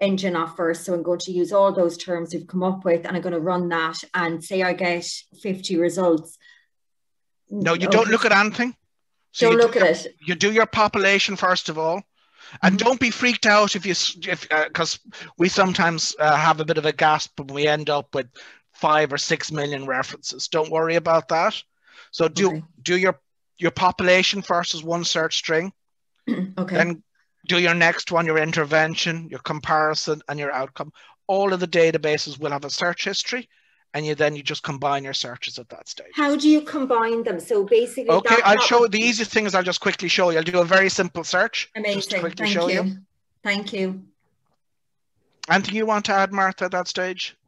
Speaker 3: engine off first. So I'm going to use all those terms we've come up with, and I'm going to run that and say I get 50 results.
Speaker 2: No, you don't look at anything.
Speaker 3: So don't look
Speaker 2: do
Speaker 3: at it.
Speaker 2: You do your population first of all. And mm-hmm. don't be freaked out if you, if because uh, we sometimes uh, have a bit of a gasp when we end up with five or six million references. Don't worry about that. So do okay. do your your population first as one search string.
Speaker 3: okay.
Speaker 2: Then do your next one, your intervention, your comparison, and your outcome. All of the databases will have a search history, and you then you just combine your searches at that stage.
Speaker 3: How do you combine them? So basically,
Speaker 2: okay, I'll show the easiest thing is I'll just quickly show you. I'll do a very simple search.
Speaker 3: Amazing. Thank you. you. Thank you.
Speaker 2: Anything you want to add, Martha, at that stage?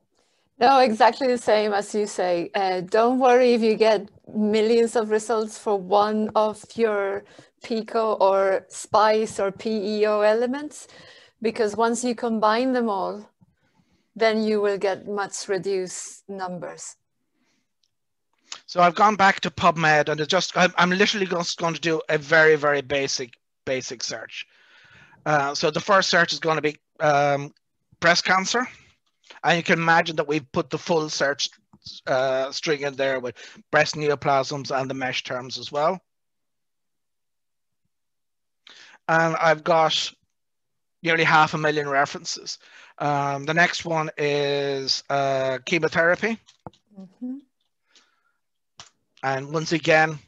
Speaker 1: No, exactly the same as you say. Uh, don't worry if you get millions of results for one of your PICO or SPICE or PEO elements, because once you combine them all, then you will get much reduced numbers.
Speaker 2: So I've gone back to PubMed and just, I'm, I'm literally just going to do a very, very basic, basic search. Uh, so the first search is going to be um, breast cancer. And you can imagine that we've put the full search uh, string in there with breast neoplasms and the mesh terms as well. And I've got nearly half a million references. Um, the next one is uh, chemotherapy. Mm -hmm. And once again,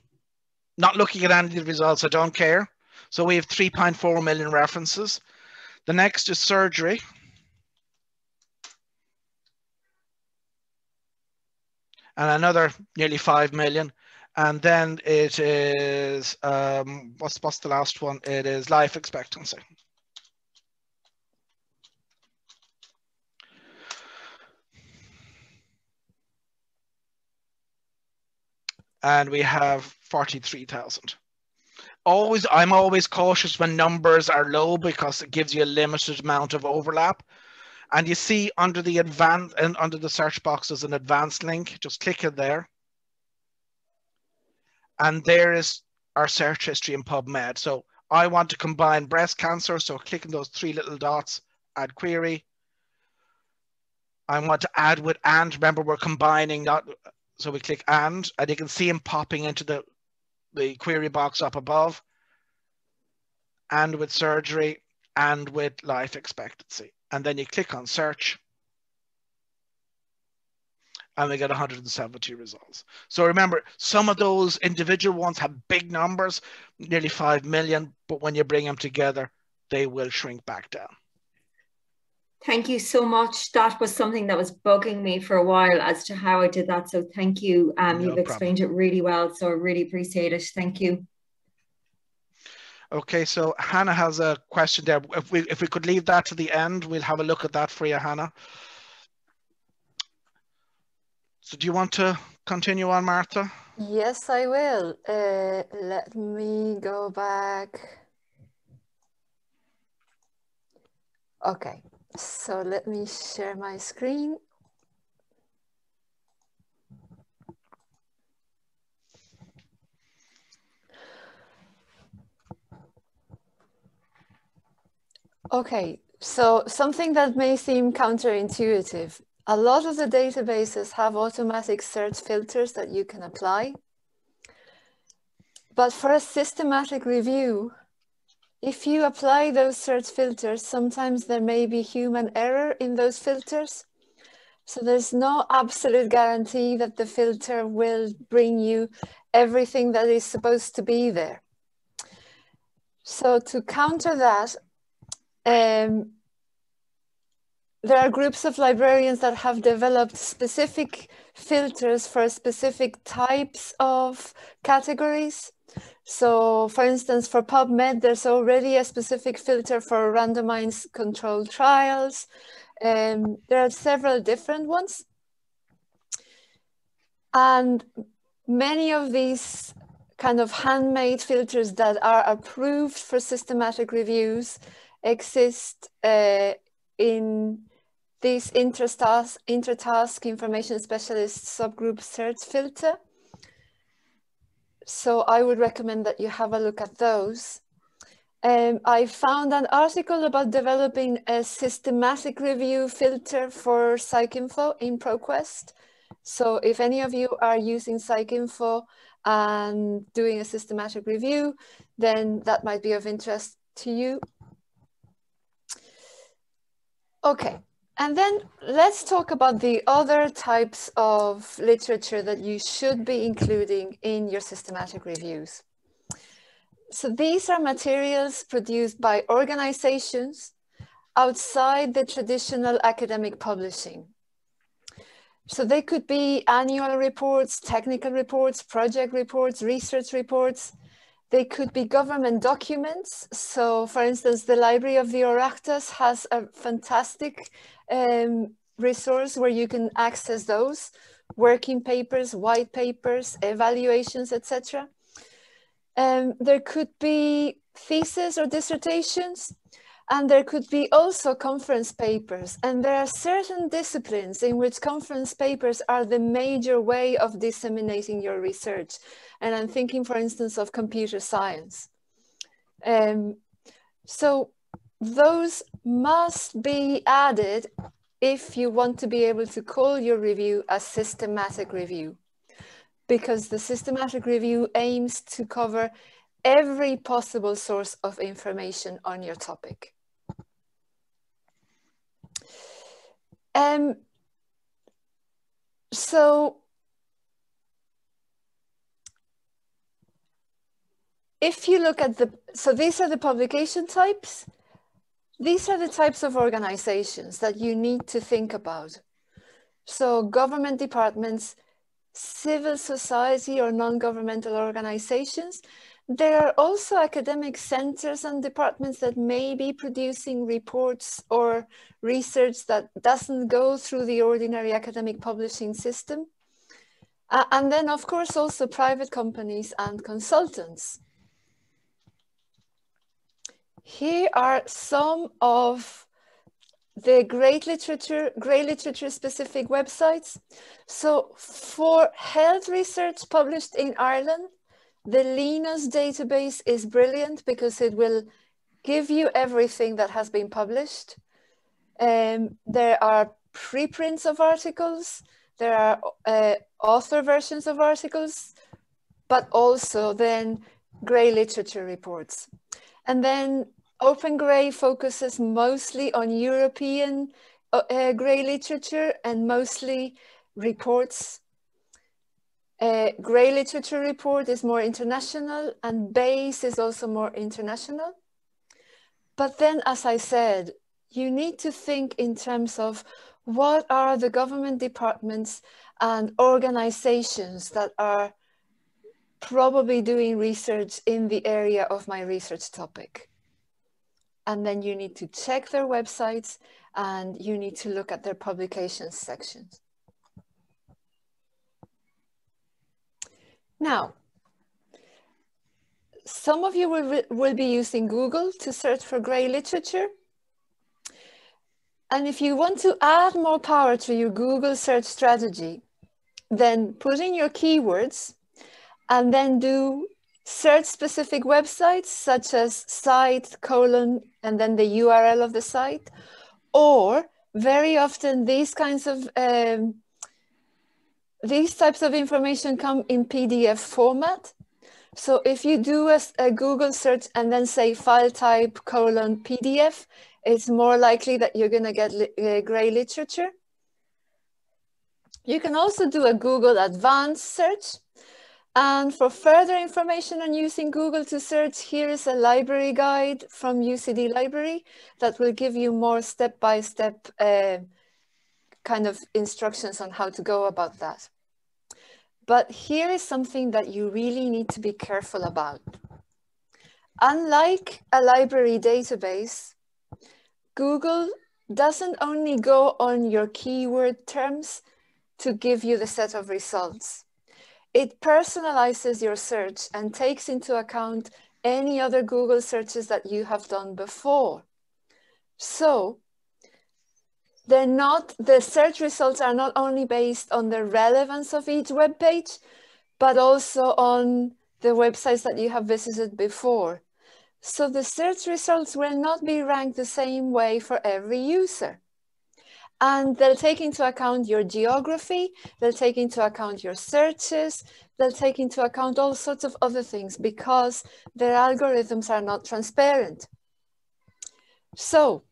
Speaker 2: not looking at any of the results, I don't care. So we have 3.4 million references. The next is surgery. And another nearly 5 million. And then it is, um, what's, what's the last one? It is life expectancy. And we have 43,000. Always, I'm always cautious when numbers are low because it gives you a limited amount of overlap. And you see under the advanced and under the search box there's an advanced link. Just click it there. And there is our search history in PubMed. So I want to combine breast cancer. So clicking those three little dots, add query. I want to add with and. Remember, we're combining not so we click and, and you can see him popping into the, the query box up above, and with surgery, and with life expectancy. And then you click on search, and we get 170 results. So remember, some of those individual ones have big numbers, nearly 5 million, but when you bring them together, they will shrink back down.
Speaker 3: Thank you so much. That was something that was bugging me for a while as to how I did that. So thank you. Um, no you've problem. explained it really well. So I really appreciate it. Thank you.
Speaker 2: Okay, so Hannah has a question there. If we if we could leave that to the end, we'll have a look at that for you, Hannah. So do you want to continue on, Martha?
Speaker 1: Yes, I will. Uh, let me go back. Okay, so let me share my screen. Okay, so something that may seem counterintuitive. A lot of the databases have automatic search filters that you can apply. But for a systematic review, if you apply those search filters, sometimes there may be human error in those filters. So there's no absolute guarantee that the filter will bring you everything that is supposed to be there. So to counter that, um, there are groups of librarians that have developed specific filters for specific types of categories. So for instance, for PubMed, there's already a specific filter for randomized controlled trials. Um, there are several different ones. And many of these kind of handmade filters that are approved for systematic reviews exist uh, in this InterTASC, InterTASC information specialist subgroup search filter. So I would recommend that you have a look at those. Um, I found an article about developing a systematic review filter for PsycInfo in ProQuest. So if any of you are using PsycInfo and doing a systematic review, then that might be of interest to you. Okay, and then let's talk about the other types of literature that you should be including in your systematic reviews. So these are materials produced by organizations outside the traditional academic publishing. So they could be annual reports, technical reports, project reports, research reports, they could be government documents. So for instance, the Library of the Oireachtas has a fantastic um, resource where you can access those, working papers, white papers, evaluations, etc. Um, there could be theses or dissertations. And there could be also conference papers. And there are certain disciplines in which conference papers are the major way of disseminating your research. And I'm thinking, for instance, of computer science. Um, so those must be added if you want to be able to call your review a systematic review because the systematic review aims to cover every possible source of information on your topic. Um, so if you look at the, so these are the publication types. These are the types of organizations that you need to think about. So government departments, civil society or non-governmental organizations, there are also academic centers and departments that may be producing reports or research that doesn't go through the ordinary academic publishing system. Uh, and then, of course, also private companies and consultants. Here are some of the great literature, great literature specific websites. So for health research published in Ireland, the Lenus database is brilliant because it will give you everything that has been published. Um, there are preprints of articles, there are uh, author versions of articles, but also then grey literature reports. And then Open Grey focuses mostly on European uh, uh grey literature and mostly reports uh, Grey Literature Report is more international and BASE is also more international. But then, as I said, you need to think in terms of what are the government departments and organizations that are probably doing research in the area of my research topic. And then you need to check their websites and you need to look at their publications sections. Now, some of you will, will be using Google to search for grey literature. And if you want to add more power to your Google search strategy, then put in your keywords and then do search specific websites such as site colon and then the URL of the site or very often these kinds of um, these types of information come in PDF format. So if you do a, a, Google search and then say file type colon PDF, it's more likely that you're going to get li uh, gray literature. You can also do a Google advanced search. And for further information on using Google to search, here is a library guide from UCD Library that will give you more step-by-step -step, uh, kind of instructions on how to go about that. But here is something that you really need to be careful about. Unlike a library database, Google doesn't only go on your keyword terms to give you the set of results. It personalizes your search and takes into account any other Google searches that you have done before. So they're not, the search results are not only based on the relevance of each web page, but also on the websites that you have visited before. So the search results will not be ranked the same way for every user. And they'll take into account your geography, they'll take into account your searches, they'll take into account all sorts of other things because their algorithms are not transparent. So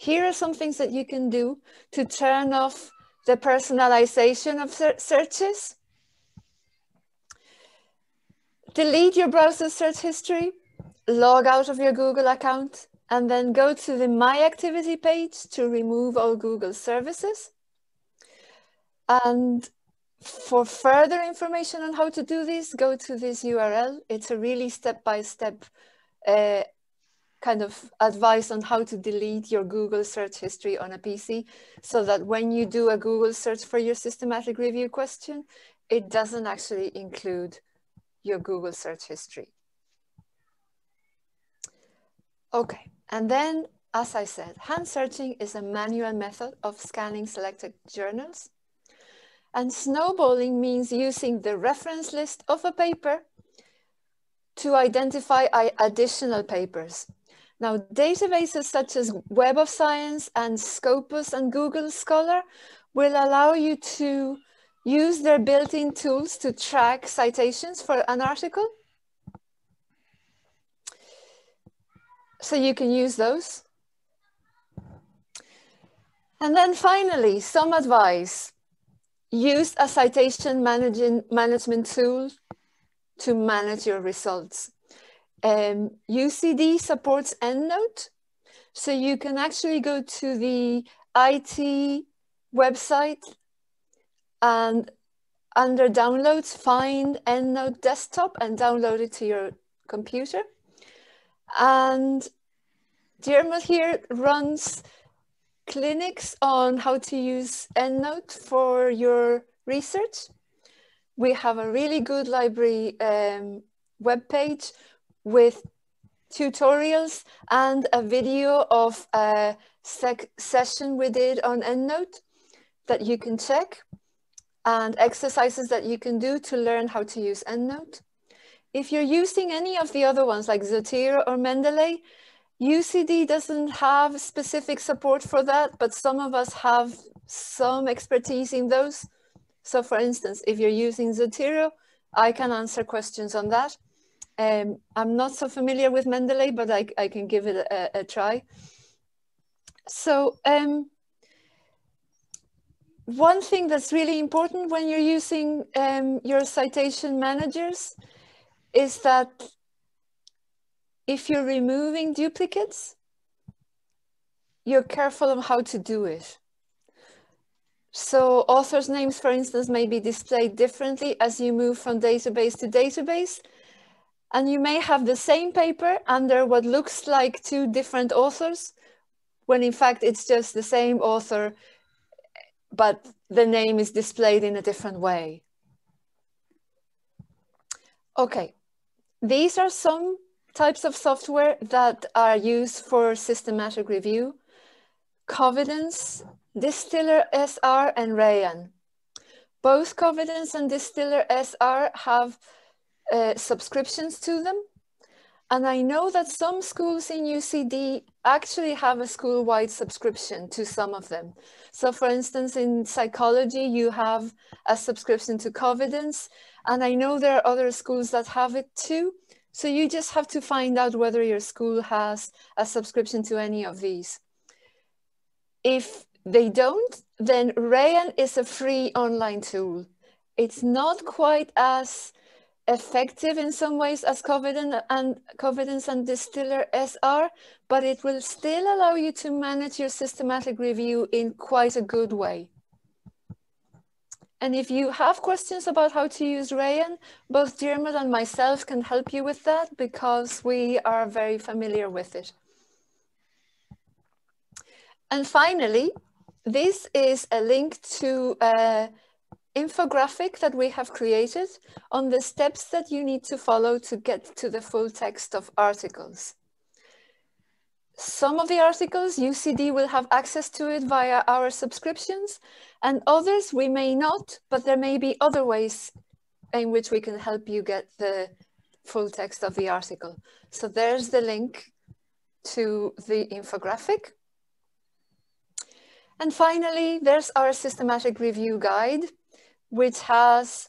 Speaker 1: here are some things that you can do to turn off the personalization of searches. Delete your browser search history, log out of your Google account, and then go to the My Activity page to remove all Google services. And for further information on how to do this, go to this URL. It's a really step-by-step -step, uh, kind of advice on how to delete your Google search history on a PC so that when you do a Google search for your systematic review question, it doesn't actually include your Google search history. Okay, and then, as I said, hand searching is a manual method of scanning selected journals. And snowballing means using the reference list of a paper to identify additional papers. Now, databases such as Web of Science and Scopus and Google Scholar will allow you to use their built-in tools to track citations for an article So you can use those. And then finally, some advice. Use a citation managing, management tool to manage your results. Um, UCD supports EndNote. So you can actually go to the IT website and under downloads, find EndNote desktop and download it to your computer. And Diarmuid here runs clinics on how to use EndNote for your research. We have a really good library um, webpage with tutorials and a video of a session we did on EndNote that you can check and exercises that you can do to learn how to use EndNote. If you're using any of the other ones like Zotero or Mendeley, UCD doesn't have specific support for that, but some of us have some expertise in those. So for instance, if you're using Zotero, I can answer questions on that. Um, I'm not so familiar with Mendeley, but I, I can give it a, a try. So um, one thing that's really important when you're using um, your citation managers is that if you're removing duplicates, you're careful of how to do it. So authors' names, for instance, may be displayed differently as you move from database to database. And you may have the same paper under what looks like two different authors, when in fact it's just the same author, but the name is displayed in a different way. Okay, these are some types of software that are used for systematic review. Covidence, Distiller SR and Rayyan. Both Covidence and Distiller SR have uh, subscriptions to them. And I know that some schools in UCD actually have a school-wide subscription to some of them. So for instance, in psychology, you have a subscription to Covidence, and I know there are other schools that have it too. So you just have to find out whether your school has a subscription to any of these. If they don't, then Rayyan is a free online tool. It's not quite as effective in some ways as Covidence and Covidence and Distiller SR, but it will still allow you to manage your systematic review in quite a good way. And if you have questions about how to use Rayyan, both Dermot and myself can help you with that because we are very familiar with it. And finally, this is a link to a infographic that we have created on the steps that you need to follow to get to the full text of articles. Some of the articles UCD will have access to it via our subscriptions and others we may not, but there may be other ways in which we can help you get the full text of the article. So there's the link to the infographic. And finally, there's our systematic review guide, which has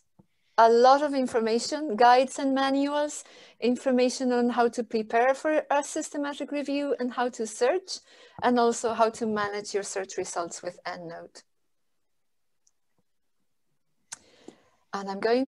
Speaker 1: a lot of information, guides and manuals, information on how to prepare for a systematic review and how to search, and also how to manage your search results with EndNote. And I'm going